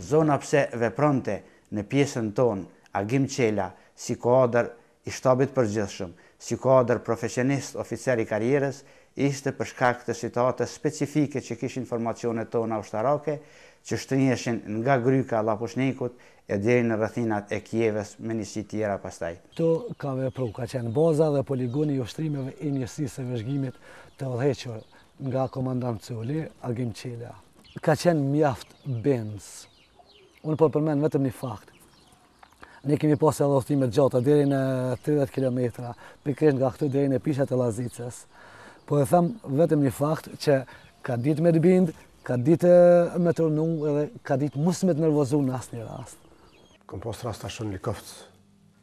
Zona pse vepronte në pjesën tonë Agim Çela si kuadër i Shtabit Përgjithshëm, si kuadër profesionist oficer i karrierës, ishte për shkak të situatës specifike që kishin formacionet tona ushtarake, që shtriheshin nga Gryka e Llapushnikut e deri në rrethinat e Kijevës me njësi të tjera pastaj. Këtu ka vepru, ka qenë baza dhe poligoni i ushtrimeve i Njësisë së Vëzhgimit të udhëhequr, Nga komandant Çoli, Agim Çela. Ka qenë mjaft bindës. Unë po përmend vetëm një fakt. Ne kemi pas edhe udhëtime të gjata deri në 30 kilometra, pikërisht nga këtu deri në pishat e Llazicës. Po e them vetëm një fakt që ka ditë me të bind, ka ditë me të rënu edhe ka ditë mos me të nervozu në asnjë rast. Kom pas rast ta shoh në Likoc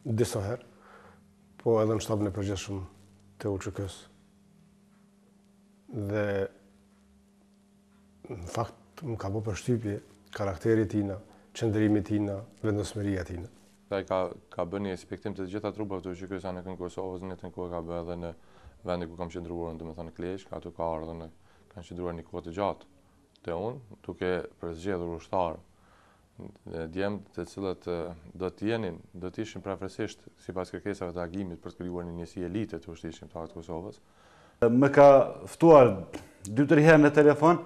disa herë, po edhe në shtabin e përgjithshëm të UÇK-së. Dhe në fakt më ka bërë përshtypje karakteri tina, qëndrimi tina, vendosmëria tina. Dhe ka, ka bërë një inspektim të gjitha trupave të UÇK-së anekënd Kosovës, në të njëjtën kohë ka bërë edhe në vendin ku kam qëndruar, do me thënë Kleçkë, aty ka ardhë dhe ka qëndruar një kohë të gjatë te unë, duke përzgjedhur ushtarë djem të cilët do të jenin, do të ishin prafërsisht sipas kërkesave të Agimit për të krijuar një njësi elite të ushtrisë çlirimtare të Kosovës. Më ka ftuar dy tri herë në telefon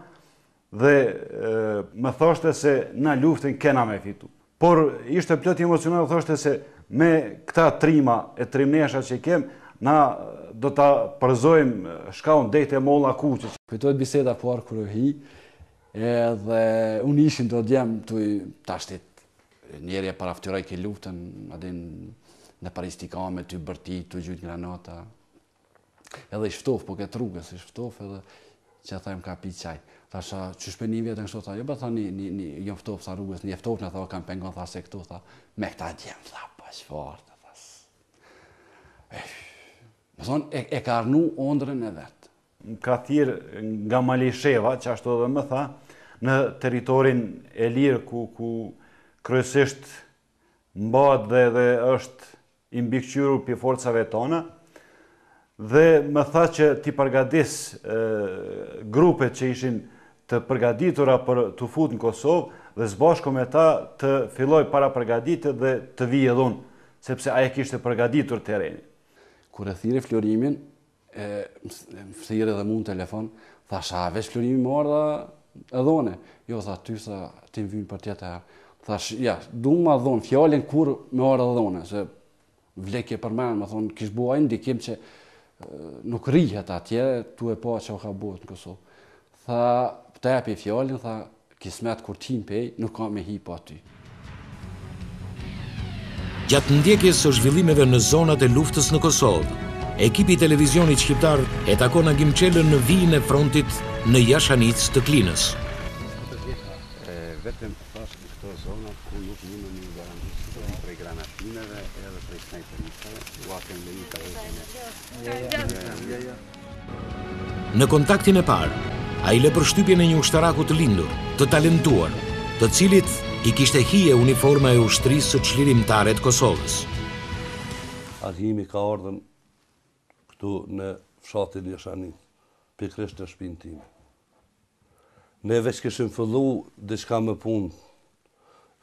dhe më thoshte se na luftën kena me fitu. Por ishte plot emocion edhe thoshte se me këta trima e trimnesha që kem, na do ta përzojmë shkaun dej te Molla e Kuqe. Kujtohet biseda e parë kur u hi, Edhe unë ishin do djem të ri tashtit njeri e paraftyroj qe luftën, adin në Paris t'i kame, t'i bërti, t'i gjujt granata. Edhe i shtof, po këtë rrugës, i shtof edhe që thajmë ka pi qaj. Tha shë, që shpe një vjetë në kështu, tha, jo ba tha një, një, një, jo ftof, tha rrugës, një ftof në, tha, o kam pengon, tha, se këtu, tha, me këta djem, tha, pa që fartë, tha, së. Më thonë, e, e ka realizu ondrën e vetë, m'ka thirr nga Malisheva, që ashtu edhe më tha, në territorin e lirë ku ku kryesisht mbahet dhe dhe është i mbikëqyrur prej forcave tona, dhe më tha që t'i përgadis grupet që ishin të përgaditura për t'u fut në Kosovë dhe s'bashku me ta të filloj parapërgaditjet dhe të vij edhe un, sepse ai e kishte përgaditur terrenin. Kur e thirri Florimin, e thirr edhe mu n'telefon, thashë a, veç Florimi me ardh a edhe unë, jo tha ty tha ti më vyn për tjetë herë, thash, ja, du me ma dhon fjalën kur me ardh edhe unë, se vlekje për mend, me thonë, kish bo ai ndikim që nuk rrihet atje, tu e pa çka ka bohet në Kosovë. Tha, po ta jap fjalën, tha, kismet kur ti mpej, nuk ka me hi pa ty. Gjatë ndjekjes së zhvillimeve në zonat e luftës në Kosovë, ekipi i televizionit shqiptar e takon Agim Çelën në vijën e frontit në Jashanicë të Klinës. Vetëm të thash në këto zona ku nuk mundën një garanti që të vinë prej granatimeve edhe prej snajperistave, u atë ndëri të hekën e... Në kontaktin e parë, ai lë përshtypjen e një ushtaraku të lindur, të talentuar, të cilit i kishte hije uniforma e Ushtrisë Çlirimtare të Kosovës. Agimi ka ardhën këtu në fshatin Jashanicë, pikërisht në shpinë time. Ne veç kishim fillu diçka me punë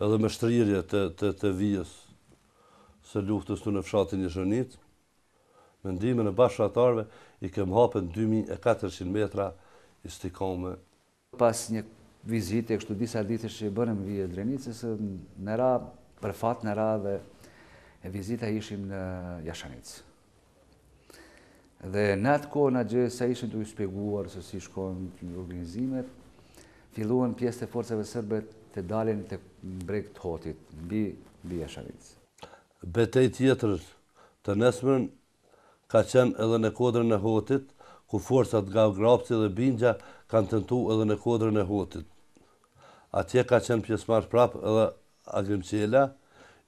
edhe me shtrirje të vijës së luftës këtu në fshatin Jashanicë, Me ndihmën e bashkëfshatarëve i kem hapën dy mijë e katërqind metra istikame. Pas një vizite kështu disa ditësh që i bëmë vijës së Drenicës, na ra për fat na ra dhe vizita ishim në Jashanicë. Dhe në atë kohë në gjersa ishim duke shpjeguar se si shkojnë organizimet, filluan pjesë të forcave serbe të dalin te Bregu i Hotit, mbi mbi Jashanicë. Betejë tjetër të nesërmen ka qenë edhe në kodrën e Hotit, ku forcat nga Grapci dhe Binça kanë tentu edhe në kodrën e Hotit. Atje ka qenë pjesëmarrë prapë edhe Agim Çela,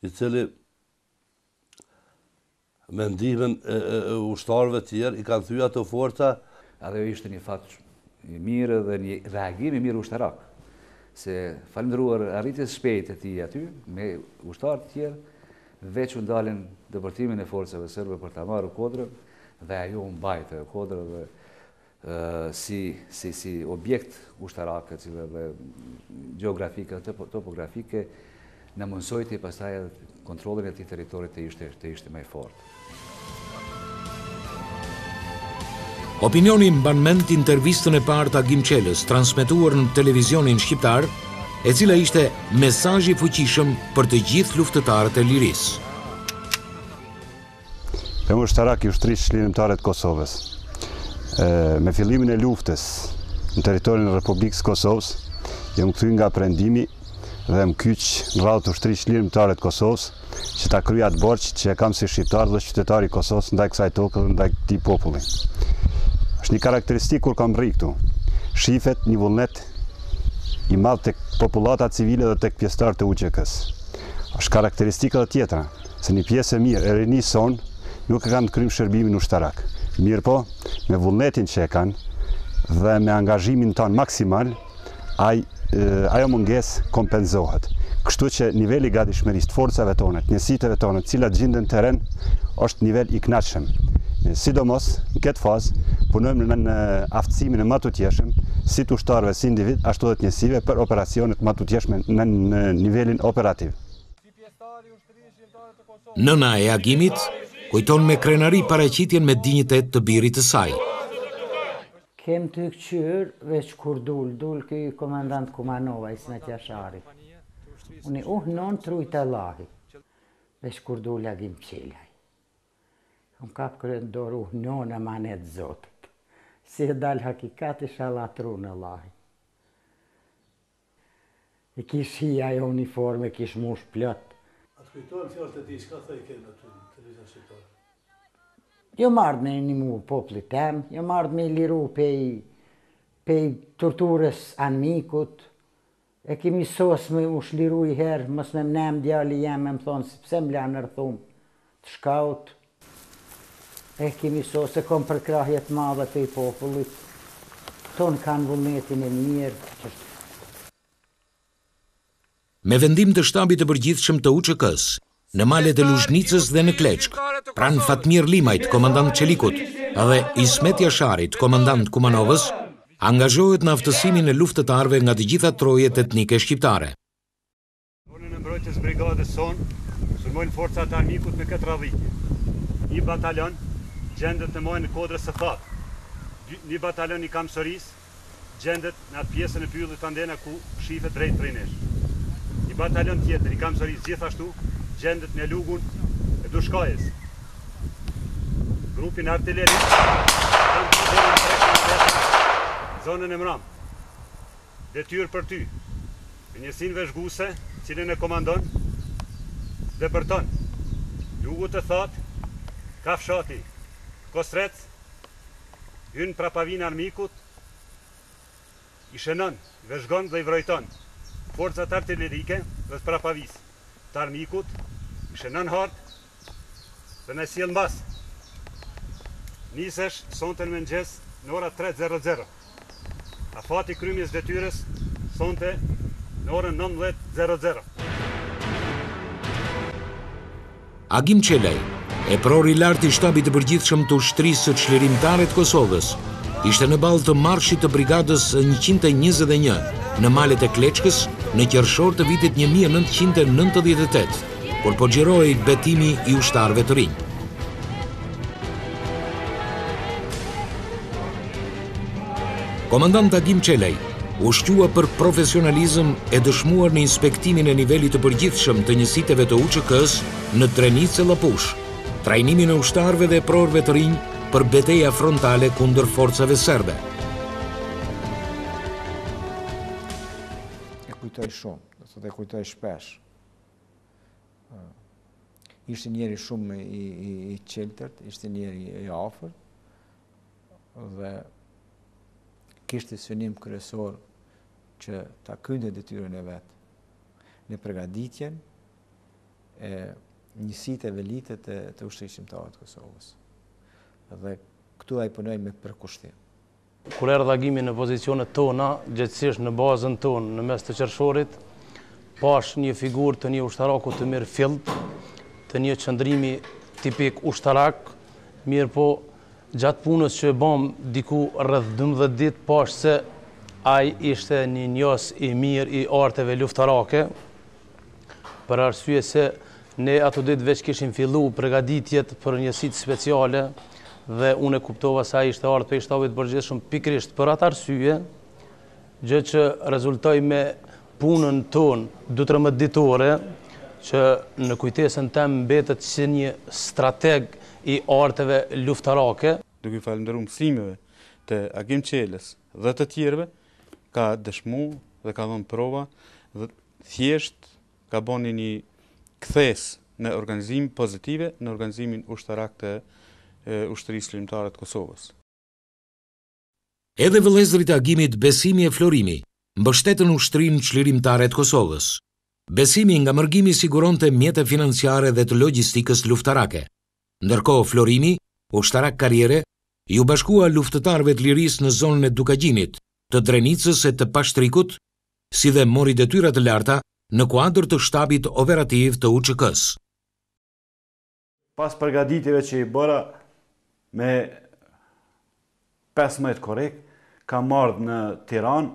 i cili me ndihmën e ushtarëve tjerë i kanë thy ato forca, Edhe ajo ishte një fat I mirë dhe një reagim i mirë ushtarak, se falënderuar arritjes shpejtë të tij aty, me ushtarë të tjerë, veç u ndal depërtimi i forcave serbe për ta marrë Kodrën dhe ajo u mbajt ajo Kodra dhe si si si objekt ushtarak e cila dhe gjeografike dhe topografike Na mundësojti pastaj edhe kontrollin e atij territori të ishte ma i fortë. Opinioni mban mend intervistën e parë të Agim Qelës transmetuar në televizionin shqiptar, e cila ishte mesazh i fuqishëm për të gjithë luftëtarët e lirisë. Jam ushtarak i Ushtrisë Çlirimtare të Kosovës. Me fillimin e luftës në territorin e Republikës Kosovës, jam kthy nga prendimi dhe jam kyç në radhët e Ushtrisë Çlirimtare të Kosovës që ta kryj atë borxh që e kam si shqiptar dhe qytetar i Kosovës ndaj kësaj toke dhe ndaj këtij populli. Është një karakteristikë kur kam arrit këtu. Shifet një vullnet i madh te popullata civile dhe te pjestarët e UÇK-së. Është karakteristikë dhe tjetra. se një pjesë e mirë e rinisë sonë nuk e kanë të krym shërbimin ushtarak. Mirëpo, me vullnetin që e kanë dhe me angazhimin tonë maksimal, ai ajo mungesë kompenzohet. Kështu që niveli i gatishmërisë të forcave tona, të njësiteve tona, të cilat gjenden në terren, është nivel i kënaqshëm. Sidomos në këtë fazë punojmë në, në aftësimin e matutjeshëm, si të ushtarëve si individ, ashtu dhe të njësive për operacionet e matutjeshme në, në nivelin operativ. Nëna e Agimit kujton me krenari paraqitjen me dinjitet të birit të saj. Kem ty kqyr veq kur dul dul ky komandant Kumanova Ismet Jashari uni uh nan t'rujt Allahi veq kur dul Agim Qelaj un kap kryet në dor uh nan emanet Zotit si je dal hakikat ishalla t'run Allahi E kish shi ajo uniformë e kish mush plot. A të kujtohen fjalët e tij, çka thojke kemi aty në Televizion Shqiptar? Jom ardh me i nimu poplit tem, jom ardh me u liru pej pej torturës anmikut, e kemi sos me u shliru ni herë mos me m'nem djali jem me më thon se pse më lan rrethum. Shkaut e kemi sos se kom përkrahje të madhe pej popullit ton kan vullnetin e mirë. Me vendim të Shtabit të Përgjithshëm të UÇK-së, në malet e Luzhnicës dhe në Kleçkë, pranë Fatmir Limajt, komandant Çelikut, dhe Ismet Jasharit, komandant Kumanovës, angazhohet në aftësimin e luftëtarëve nga të gjitha trojet etnike shqiptare. Zonën e mbrojtjes brigadës sonë sulmojnë forcat e armikut me këtë radhitje. Një batalon gjendet në majën e Kodrës së Thatë. Një batalon i kamësorisë gjendet në atë pjesën e pyllit andena ku shifet drejt prej nesh. Një batalon tjetër i kamësorisë gjithashtu gjendet në Lugun e Dushkajës. Grupin e artilerisë zonën e mramë. Detyrë për ty, në njësinë vëzhguese të cilën e komandon, depërton Lugut të Thatë ka fshati Kostrec, hyn prapavijë armikut, i shënon, vëzhgon dhe i vrojton forcat artilerike dhe të prapavijës të armikut, i shënon hartë, dhe na sjell mbas nisesh sonte në mëngjes në ora 3:00. Afati kryerjes detyrës sonte në orën 19:00. Agim Çelaj, epror i lartë i Shtabit të Përgjithshëm të Ushtrisë Çlirimtare të Kosovës, ishte në ballë të marshit të Brigadës së njëqind e njëzet e një në malet e Kleçkës në qershor të vitit një mijë e nëntëqind e nëntëdhjetë e tetë. kur po xhirohej betimi i ushtarëve të rinj. Komandant Agim Çelaj u shqua për profesionalizëm e dëshmuar në inspektimin e nivelit të përgjithshëm të njësiteve të UÇK-së në Drenicë e Llapushë, trajnimin e ushtarëve dhe eprorëve të rinj për beteja frontale kundër forcave serbe. E kujtoj shumë, dhe e kujtoj shpesh. Ishte njeri shumë i, i, i qiltër, ishte njeri i afërt, dhe kishte synim kryesor që ta krynte detyrën e vet në pregaditjen e njësiteve elite të, të Ushtrisë Çlirimtare të Kosovës. Dhe këtu ai punoi me përkushtim. Kur erdhi Agimi në pozicionet tona, gjegjësisht në bazën tonë, në mes të qershorit, pashë një figurë të një ushtaraku të mirëfilltë, të një qëndrimi tipik ushtarak, mirëpo gjatë punës që e bamë diku rreth dymbëdhjetë ditë pashë se ai ishte një njohës i mirë i arteve luftarake, për arsye se ne ato ditë veç kishim fillu pregaditjet për njësitë speciale dhe unë e kuptova se ai ishte ardhë prej shtabit të përgjithshëm pikërisht për atë arsye, gjë që rezultoi me punën tonë dymbëdhjetëditore, që në kujtesën tem mbetet si një strateg i arteve luftarake. Duke i falënderu mësimeve të Agim Çelës dhe të tjerëve, ka dëshmu dhe ka dhënë prova thjesht ka bo një kthesë në organizim pozitive në organizimin ushtarak të Ushtrisë Çlirimtare të Kosovës. Edhe vëllezërit e Agimit, Besimi e Florimi mbështetën Ushtrinë Çlirimtare të Kosovës. Besimi nga mërgimi siguronte mjete financiare dhe të logjistikës luftarake. Ndërkohë Florimi, ushtarak karriere, iu bashkuan luftëtarëve të lirisë në zonën e Dukagjinit, të Drenicës e të Pashtrikut si dhe mori detyra të larta në kuadër të Shtabit Operativ të UÇK-së. Pas përgatitjeve që i bëra me pesëmbëdhjetë korrik, kam ardh në Tiranë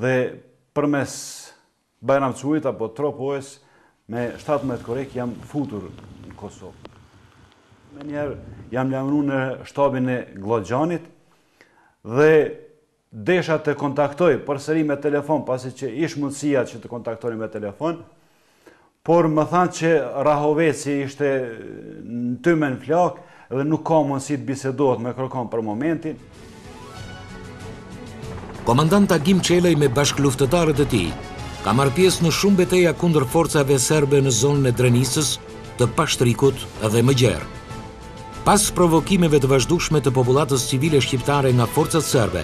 dhe përmes Bajram Curit apo Tropojës me shtatëmbëdhjetë korrik jam futur në Kosovë. Menjëherë jam lajmëru në shtabin e Gllogjanit dhe Desha të kontaktoj përsëri me telefon pasi që ish mundësia që të kontaktonim me telefon, por më thanë që Rahoveci ishte në tym e n'flakë dhe nuk ka mundësi të bisedohet më kërkon për momentin. Komandant Agim Çelaj me bashkëluftëtarët e tij ka marrë pjesë në shumë beteja kundër forcave serbe në zonën e Drenicës, të Pashtrikut dhe më gjerë. Pas provokimeve të vazhdueshme të popullatës civile shqiptare nga forcat serbe,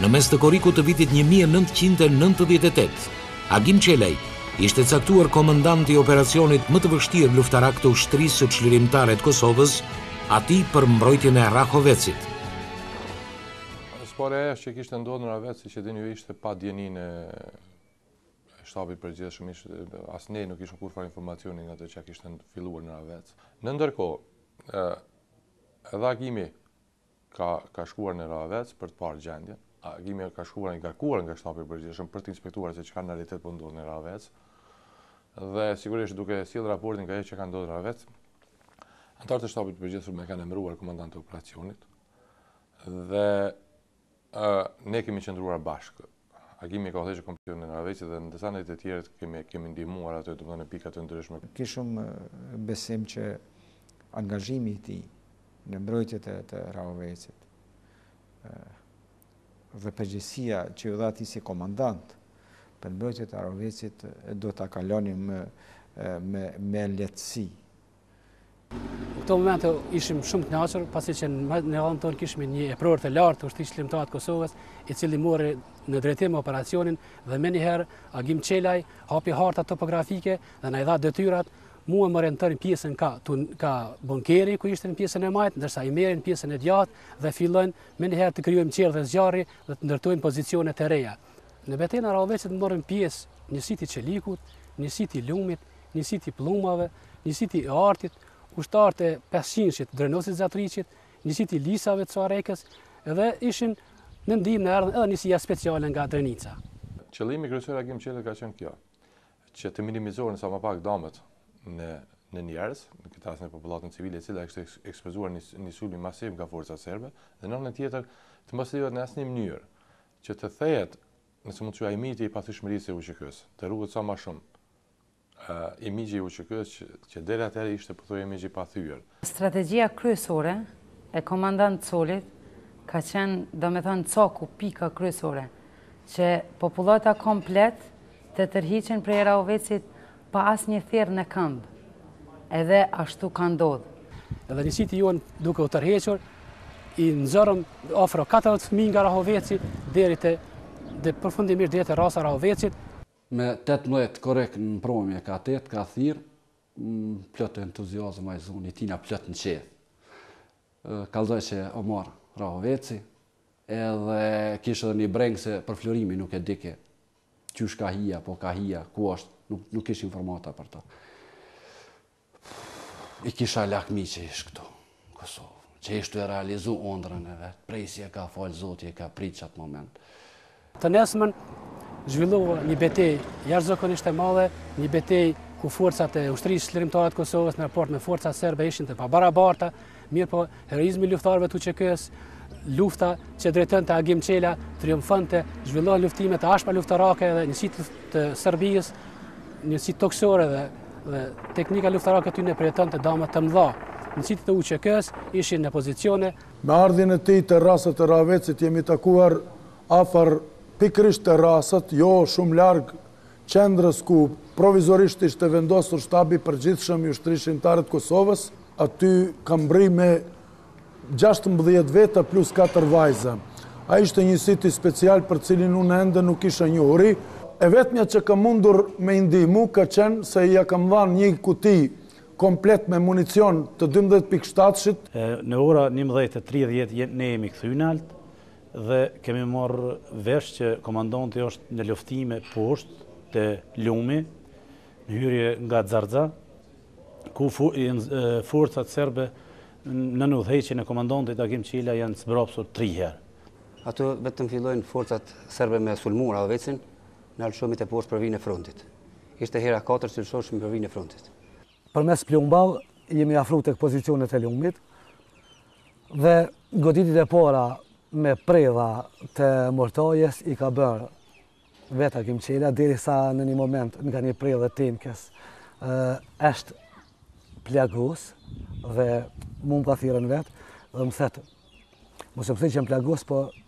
në mes të korrikut të vitit një mijë e nëntëqind e nëntëdhjetë e tetë, Agim Çelaj ishte caktuar komandant i operacionit më të vështirë luftarak të Ushtrisë Çlirimtare të Kosovës, atij për mbrojtjen e Rahovecit. Së pari ajo që kishte ndodhur në Rahovec, siç e dini ju, ishte pa dijeninë e shtabit të përgjithshëm ishte as ne nuk kishim kurrfarë informacioni nga ato që kishte filluar në Ravec. Në ndërkohë, ë edhe Agimi ka ka shkuar në Ravec për të parë gjendjen. Agimi ka shkuar i ngarkuar nga shtabi i përgjithshëm për të inspektuar se çka në realitet po ndodh në Ravec. Dhe sigurisht duke sjell raportin nga ajo që ka ndodhur në Ravec, anëtarët e shtabit të përgjithshëm e kanë emëruar komandant të operacionit. Dhe Ë, ne kemi qëndruar bashkë. Agimi e ka udhëhequr komplet operacionin në Ravec dhe ndërsa ne të tjerët kemi kemi ndihmuar atë, domethënë në pika të ndryshme. Kisha shumë besim që angazhimi i tij në mbrojtje të të Rahovecit dhe përgjegjësia që iu dha atij si komandant për mbrojtje të Rahovecit do ta kalonim më me me lehtësi. Në këto momente ishim shumë të knaqur, pasi që në radhën tonë kishim një epror të lartë të Ushtrisë Çlirimtare të Kosovës, i cili mori në drejtim operacionin dhe menjëherë Agim Çelaj hapi harta topografike dhe na i dha detyrat mua më rentër në pjesën ka, tun, ka bunkeri ku ishte në pjesën e majtë, ndërsa Imerin pjesën e djathtë dhe fillojmë menjëherë të krijojmë çerdhe zjarri dhe të ndërtojmë pozicionet e reja. Në betejën e Rahovecit morën pjesë njësit i Çelikut, njësit i Lumit, njësit i Pllumave, njësit i Artit, ushtarët e pesëqinshit Drenocit, Zatriqit, njësit i Lisave të Suharekës dhe ishin në ndihmë na erdhën edhe njësia speciale nga Drenica. Qëllimi kryesor i Agim Çelës ka qenë kjo, që të minimizohen sa ma pak damet në në njerëz, në këtë rast në popullatën civile e cila i ishte ekspozuar një, një sulmi masiv nga forcat serbe, dhe në anën tjetër të mos lejohet në asnjë mënyrë Që të thehet, nëse mund të quaj imixhi i pathyshmërisë së UÇK-së, të ruhet sa ma shumë. Ë, imixhi i UÇK-së që deri atëherë ishte pothuajse imixh i pathyer. Strategjia kryesore e komandant Colit ka qenë, domethënë caku, pika kryesore, që popullata komplet të tërhiqen prej Rahovecit Pa asnjë therrë në këmbë. Edhe ashtu ka ndodh. Dhe njësiti jonë duke u tërhequr, i nxorëm afro 14 mijë nga Rahoveci deri te dhe përfundimisht deri te Rrasa e Rahovecit. Me tetëmbëdhjetë korrik në mbramje kah tetë, ka thirr, plot entuziazëm ai zoni i tina plot në qejf. Kallzoi që u marr Rahoveci, edhe kish edhe një brengë se për Florimin nuk e dike Qysh ka hi, apo ka hi, a ku është, nuk, nuk kish informata për të. I kisha lakmi që ish këtu, Kosovë. Që ish tu e realizu ondrën e vet, prej si e ka falë zoti e ka pritë qatë moment. Të nesmën, zhvillua një betejë jashtëzakonisht e madhe, një betejë ku forcat e Ushtrisë Çlirimtare të Kosovës në raport me forcat serbe ishin të pabarabarta, Mirëpo, heroizmi i luftëtarëve të UÇK-s, lufta që drejtonte Agim Çela, triumfonte, zhvillohen luftime të ashpra luftërake dhe njësit të Serbisë, njësit tokësore dhe, dhe teknika luftarake e tyne përjeton dama të mdha. Njësit të UÇK-s ishin në pozicione. Me ardhjen e tij te Rrasat e Ravecit jemi takuar afër pikërisht te Rrasat, jo shumë larg Qendrës ku provizorisht ishte vendosur Shtabi i Përgjithshëm i Ushtrisë Çlirimtare të Kosovës, aty kam mbri me gjashtëmbëdhjetë veta plus katër vajza. Ai ishte njësiti special për të cilin unë ende nuk kisha njohuri. E vetmja që kam mundur me i ndihmu ka qenë se ia kam dhanë një kuti komplet me municion të dymbëdhjetë pikë shtatëshit, Në ora njëmbëdhjetë e tridhjetë ne jemi kthy nalt, dhe kemi marrë vesh që komandanti është në luftime poshtë te lumi, në hyrje nga Xërxa, ku forcat serbe nën udhëheqjen e komandantit Agim Çela janë zbrapsur tri herë. Aty vetëm fillojnë forcat serbe me sulmu Rahovecin, na lëshohemi teposhtë për vijën e frontit. Ishte hera e katërt që lëshoheshim për vijën e frontit. Përmes plumbave i jemi afruar tek pozicionet e lumit dhe goditjet e para me predha të mortajës i ka bërë vetë Agim Çela, derisa në një moment nga një predhë tenkes është plagos edhe mu m'ka thirrën vetë dhe më thotë, mos e përthi që jam plagos, po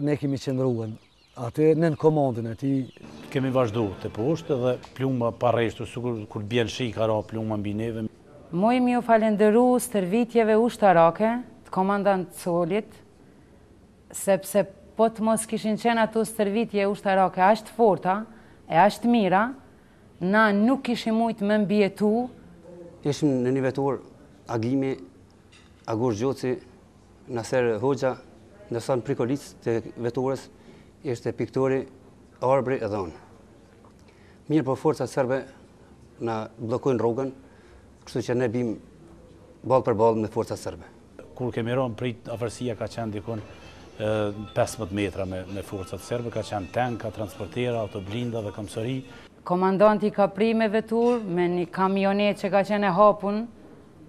Ne kemi qëndruan aty nën komandën e tij. Kemi vazhdu te poshtë dhe plumba pa rreshtu, sikur kur bjen shi ka ra plumba mbi neve. Muj m'iu falënderu stërvitjeve ushtarake t'komandant Solit, sepse po të mos kishin qenë ato stërvitje ushtarake aq t'forta e aq t'mira, na nuk kishim mujt me mbijetu. Ishim në një veturë Agimi. Agur Gjoci, Naser Hoxha, ndërsa në prikolicë të veturës ishte piktori Arbri e Dhonë. Mirëpo forcat serbe na bllokojnë rrugën, kështu që ne bim ballë për ballë me forcat serbe. Kur kemi ra në pritë, afërsia ka qenë dikund 15 metra me forcat serbe, ka qenë tenka, transportera, autoblinda dhe këmbësori. Komandanti ka pri me veturë, me një kamionetë që ka qenë e hapun,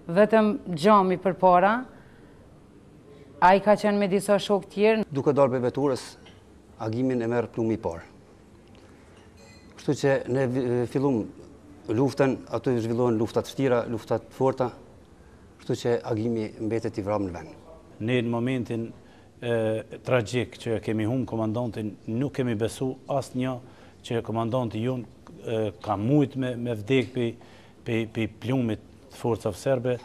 Vetëm xhami përpara, ai ka qenë me disa shokë tjerë. Duke dalë prej veturës, Agimin e merr plumi i parë. Kështu që ne fillum luftën, aty zhvillohen lufta të vështira, lufta të forta, kështu që Agimi mbetet i vramë në vend. Ne në momentin tragjik që kemi humbë komandantin, nuk kemi besu asnjë që komandanti jonë ka mujt me vdekë Prej plumit të forcave serbe.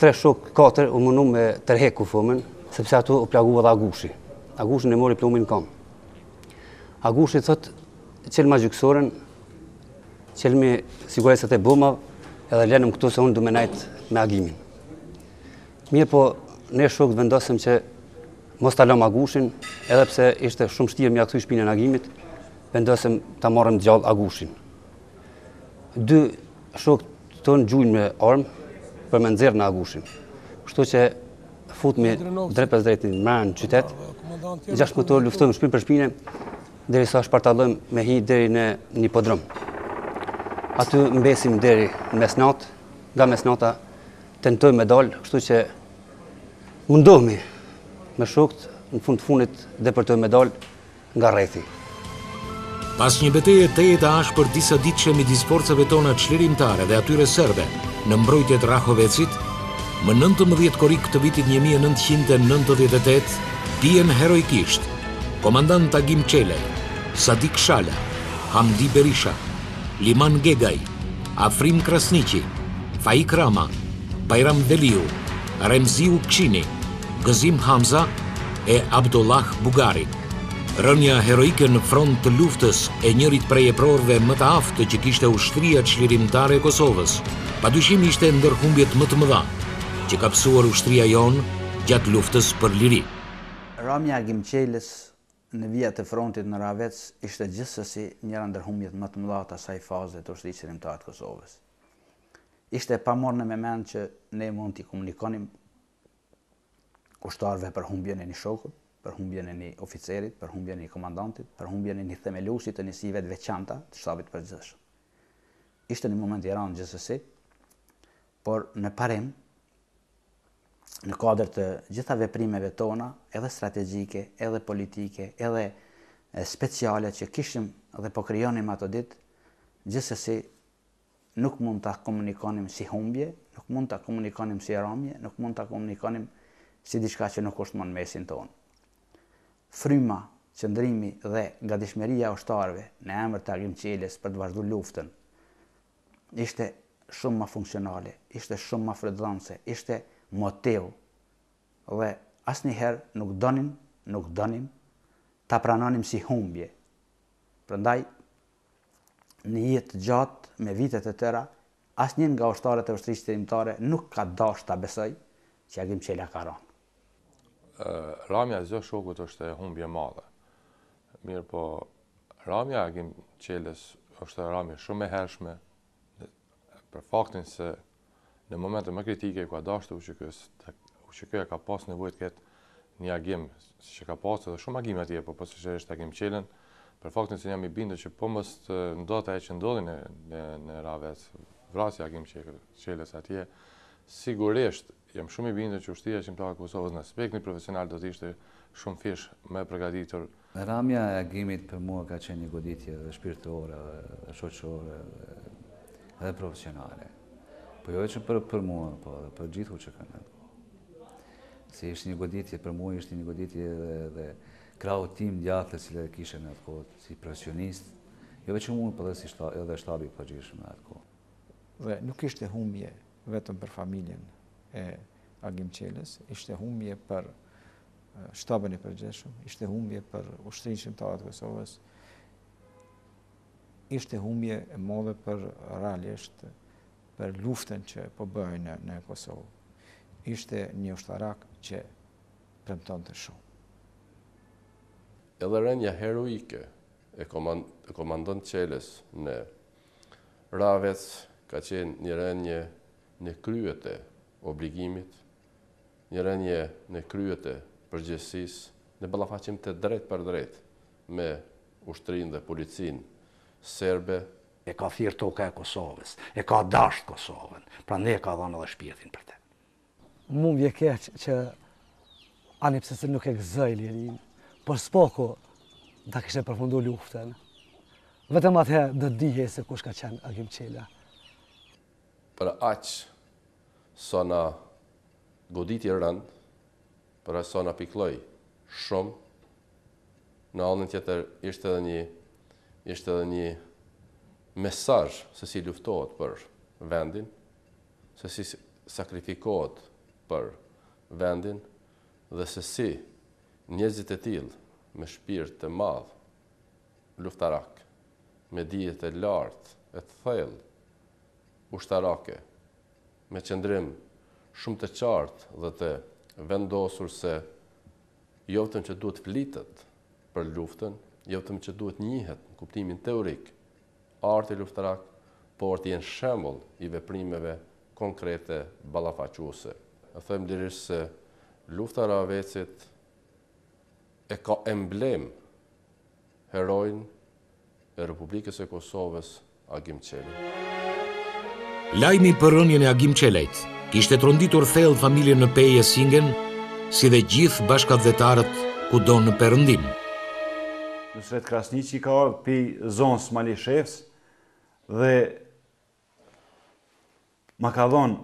Tre shokë, katër, u mundum me tërheq kufomën, sepse aty u plagua edhe Agushi. Agushin e mori plumi në këmbë. Agushi thotë, çelma siguresën, çelmi siguresat e bombave, edhe lenëm këtu se unë du me nejt me Agimin. Mirëpo, ne shokët vendosëm që mos ta lamë Agushin, edhe pse ishte shumë shtirë me ia kthy shpinën Agimit, vendosëm ta marrim gjallë Agushin. Dy shokët tonë gjujnë me armë për me nxjerrë ne Agushin. Kështu që futemi drejtpërdrejt mrena në qytet, gjashtë, shtatë orë luftojmë shpinë për shpinë, derisa shpartallojmë me hi deri në një podrum. Aty mbesim deri në mesnatë, nga mesnata tentojmë me dalë, kështu që mundohemi me shokët, në fund të funit depërtojmë me dalë, nga rrethi. Pas një beteje tejet të ashpër disaditëshe midis forcave tona çlirimtare dhe atyre serbe në mbrojtje të Rahovecit, më 19 korrik të vitit 1998, bien heroikisht, komandant Agim Çelaj, Sadik Shala, Hamdi Berisha, Liman Gegaj, Afrim Krasniqi, Faik Rama, Bajram Deliu, Remzi Ukshini, Gëzim Hamza e Abdullah Bugari. Rënia heroike në front të luftës e njërit prej eprorëve më të aftë që kishte ushtria çlirimtare e Kosovës, padyshim ishte ndër humbjet më të mëdha që ka pësuar ushtria jonë gjatë luftës për liri. Ramja e Agim Qelës në vijat e frontit në Rahovec ishte gjithsesi njëra ndër humbjet më të mëdha të asaj faze të Ushtrisë Çlirimtare të Kosovës. Ishte e pamarrun me mend që ne mund t'i komunikonim ushtarëve për humbjen e një shoku, për humbjen e një oficerit, për humbjen e një komandantit, për humbjen e një themeluesit të njësive të veçanta të Shtabit të Përgjithshëm. Ishte një moment i rëndë gjithsesi, por në parim në kuadër të gjitha veprimeve tona, edhe strategjike, edhe politike, edhe speciale që kishim dhe po krijonim ato ditë, gjithsesi nuk mund ta komunikonim si humbje, nuk mund ta komunikonim si ramje, nuk mund ta komunikonim si diçka që nuk është më në mesin tonë. Fryma, qëndrimi dhe gatishmëria e ushtarëve në emër të Agim Qelës për të vazhdu luftën ishte shumë ma funksionale, ishte shumë ma frytdhënëse, ishte motiv dhe asnjëherë nuk donim, nuk donim ta pranonim si humbje. Prandaj, në jetë të gjatë, me vite të tëra, asnjë nga ushtarët e Ushtrisë Çlirimtare nuk ka dashtë ta besojë që Agim Qela ka ra. Ramja e çdo shokut është humbje e madhe. Mirëpo, ramja e Agim Qelës është ramje shumë e hershme për faktin se në momentet më kritike ku i është dashtë UÇK-së, UÇK-ja ka pas nevojë të ketë një Agim, siç ka pas edhe shumë Agima tjerë, po përse veç Agim Qelën, për faktin se jam i bindu që po mos të ndodhte ajo që ndodhi në, në, në Rahovec, vrasja e Agim Qelës atje, sigurisht Jam shumë i bindur që Ushtria Çlirimtare e Kosovës në aspektin profesional do të ishte shumëfish më e përgatitur. Ramja e Agimit për mua ka qenë një goditje dhe shpirtërore dhe shoqërore dhe profesionale. Po jo veç për mua, po edhe për gjithë UÇK-në. Se ishte një goditje për mua, ishte një goditje dhe dhe krahut tim të djathtë që e kisha në atë kohë si profesionist. Jo veç unë, por edhe si edhe shtabi i përgjithshëm në atë kohë. Dhe nuk ishte humbje Vetëm për familjen e Agim Çelës, ishte humbje për shtabin e përgjithshëm, ishte humbje për ushtrinë çlirimtare të Kosovës, ishte humbje e modhe për realisht për luftën që po bëhej në, në Kosovë. Ishte një ushtarak që premtonte shumë. Edhe rënia heroike e komandant Çelës në Ravec ka qenë një rënie në kryerje të obligimit, një rënie në kryerje të përgjegjësisë, në ballafaqim të drejtpërdrejtë me ushtrinë dhe policinë serbe. E ka thirrë toka e Kosovës, e ka dashtë Kosovën, prandej e ka dhanë edhe shpirtin për të. Mu m'vjen keq që ani pse se nuk e gëzoi lirinë, por s'paku do ta kishte përfundu luftën. Vetëm atëherë do të dihej se kush ka qenë Agim Çela. Për aq sa na goditi rëndë, për aq sa na pikëlloi shumë, në anën tjetër ishte edhe një ishte edhe një mesazh se si luftohet për vendin, se si sakrifikohet për vendin dhe se si njerëzit e tillë me shpirt të madh luftarak, me dije të lartë e të thellë ushtarake, me qëndrim shumë të qartë dhe të vendosur se jo vetëm që duhet flitet për luftën, jo vetëm që duhet njihet në kuptimin teorik, arti luftarak por të jenë shembull i veprimeve konkrete ballafaquese. Them lirisht se lufta e Rahovecit e ka emblemë heroin e Republikës së Kosovës, Agim Çelaj. Lajmi për rënien e Agim Çelajt kishte tronditur thellë familjen në Pejë e Singen si dhe gjithë bashkatdhetarët kudo në Perëndim. Nusret Krasniqi ka ardh pi zonës s'Malishevës dhe ma ka dhanë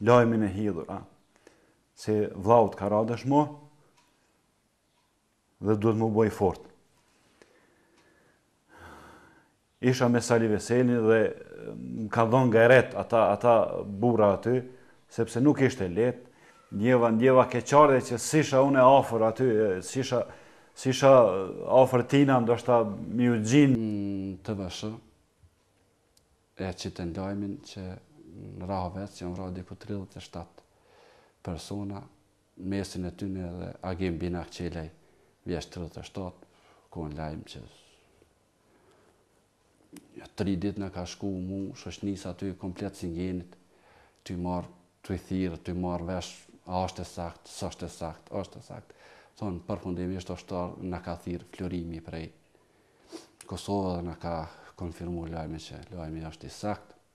lajmin e hidhur, se vllau t'ka ra dëshmor dhe duhet m'u bo i fort. Isha me Sali Veselin dhe më kanë dhonë gajret ata ata burra aty, sepse nuk ishte lehtë. Ndjeva ndjeva keqardhje që s'isha unë afër aty, s'isha s'isha afër tina, ndoshta me ju xhin. TVSH e qitën lajmin që n'Rahovec janë vrarë diku tridhjetë e shtatë persona, n'mesin e tyne edhe Agim Binak Çelaj, vjeç tridhjetë e shtatë, kon lajm që Ja tri ditë na ka shku me shoqni aty komplet si me genë, tu marrë, tu thirrë, tu marrë vesh, a asht e saktë, s'asht e saktë, asht e saktë. Thonë, përfundimisht oshtar na ka thirrë Florimi prej Kosove dhe na ka konfirmu lajmin që lajmi asht i saktë.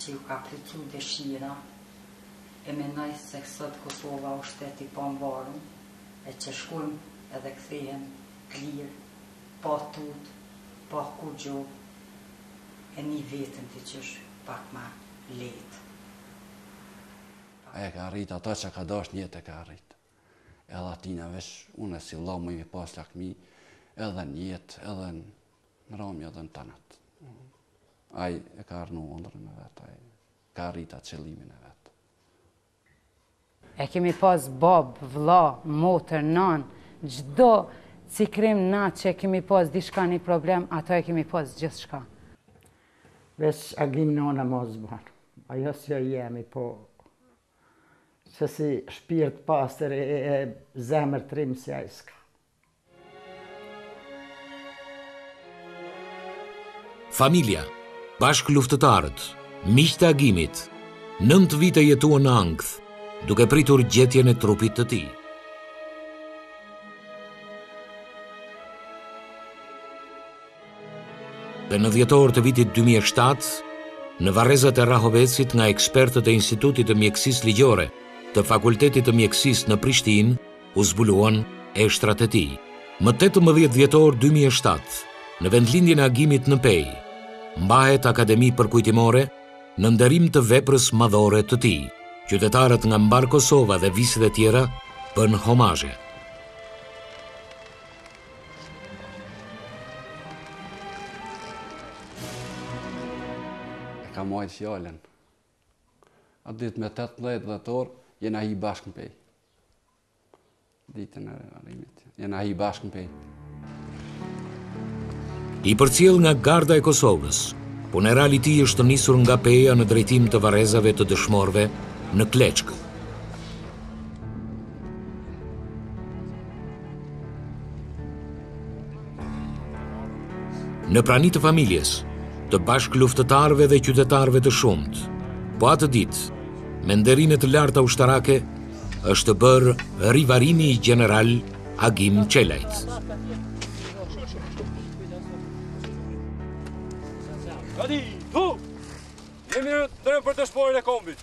që iu ka plotsu dëshira e menoj se sot Kosova o shtet i pavarun e që shkojm edhe kthehem t'lirë pa tut pa kurrgjo e ni veten diqysh pak ma lehtë Ai e ka rrit atë që ka dash n'jetë e ka rrit edhe atina veç une si vlla muj ia pas lakmi edhe n'jetë edhe në Në vrami edhe në t'tanat. Ai e ka arnu ondrrën e vet, ai e ka arrit atë qëllimin e vet. E kemi pas babë, vlla, motër, nanë, çdo cikërrim na që kemi pas diçka ni problem, atë e kemi pas gjithçka. Veç Agim nona ma s'ban, ajo si o jemi, po për si shpirt pastër e zemër trim si ai s'ka. Familja, bashkëluftëtarët, miqtë e Agimit, nëntë vite jetuan në ankth, duke pritur gjetjen e trupit të tij. dhe në dhjetor të vitit 2007, në varrezat e Rahovecit nga ekspertët e Institutit të Mjekësisë Ligjore të Fakultetit të Mjekësisë në Prishtinë, u zbuluan eshtrat e tij. Më tetëmbëdhjetë dhjetor dy mijë e shtatë, në vendlindjen e Agimit në Pejë, mbahet Akademi Përkujtimore në nderim të veprës madhore të tij. Qytetarët nga mbarë Kosova dhe viset e tjera bënë homazhe. E ka majtë fjalën. Atë ditë me 18 dhjetor, jena hi bashkë në Pejë. Ditën e varrimit. Jena hi bashkë në Pejë. I përcjellë nga Garda e Kosovës, funerali i tij është nisur nga Peja në drejtim të varrezave të dëshmorëve në Kleçkë. Në prani të familjes, të bashkëluftëtarëve dhe qytetarëve të shumtë, po atë ditë, me nderime të larta ushtarake, është bërë rivarrimi i gjeneral Agim Çelajt. Gatitu! Nderim për dëshmorin e kombit.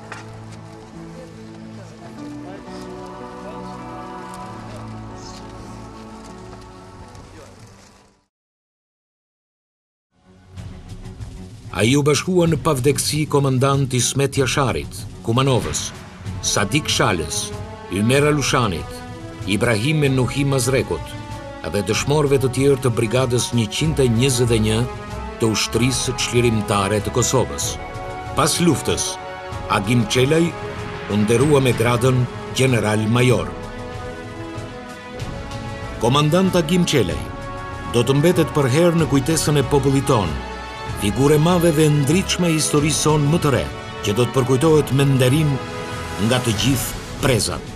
Ai iu bashkua në pavdekësi komandant Ismet Jasharit, Kumanovës, Sadik Shalës, Ymer Alushanit, Ibrahim e Nuhi Mazrekut, dhe dëshmorëve të tjerë të Brigadës njëqind e njëzet e një të Ushtrisë Çlirimtare të Kosovës. Pas luftës, Agim Çelaj u nderua me gradën Gjeneral Major. Komandant Agim Çelaj do të mbetet përherë në kujtesën e popullit tonë, figurë e madhe dhe e ndritshme e historisë sonë më të re, që do të përkujtohet me nderim nga të gjithë brezat.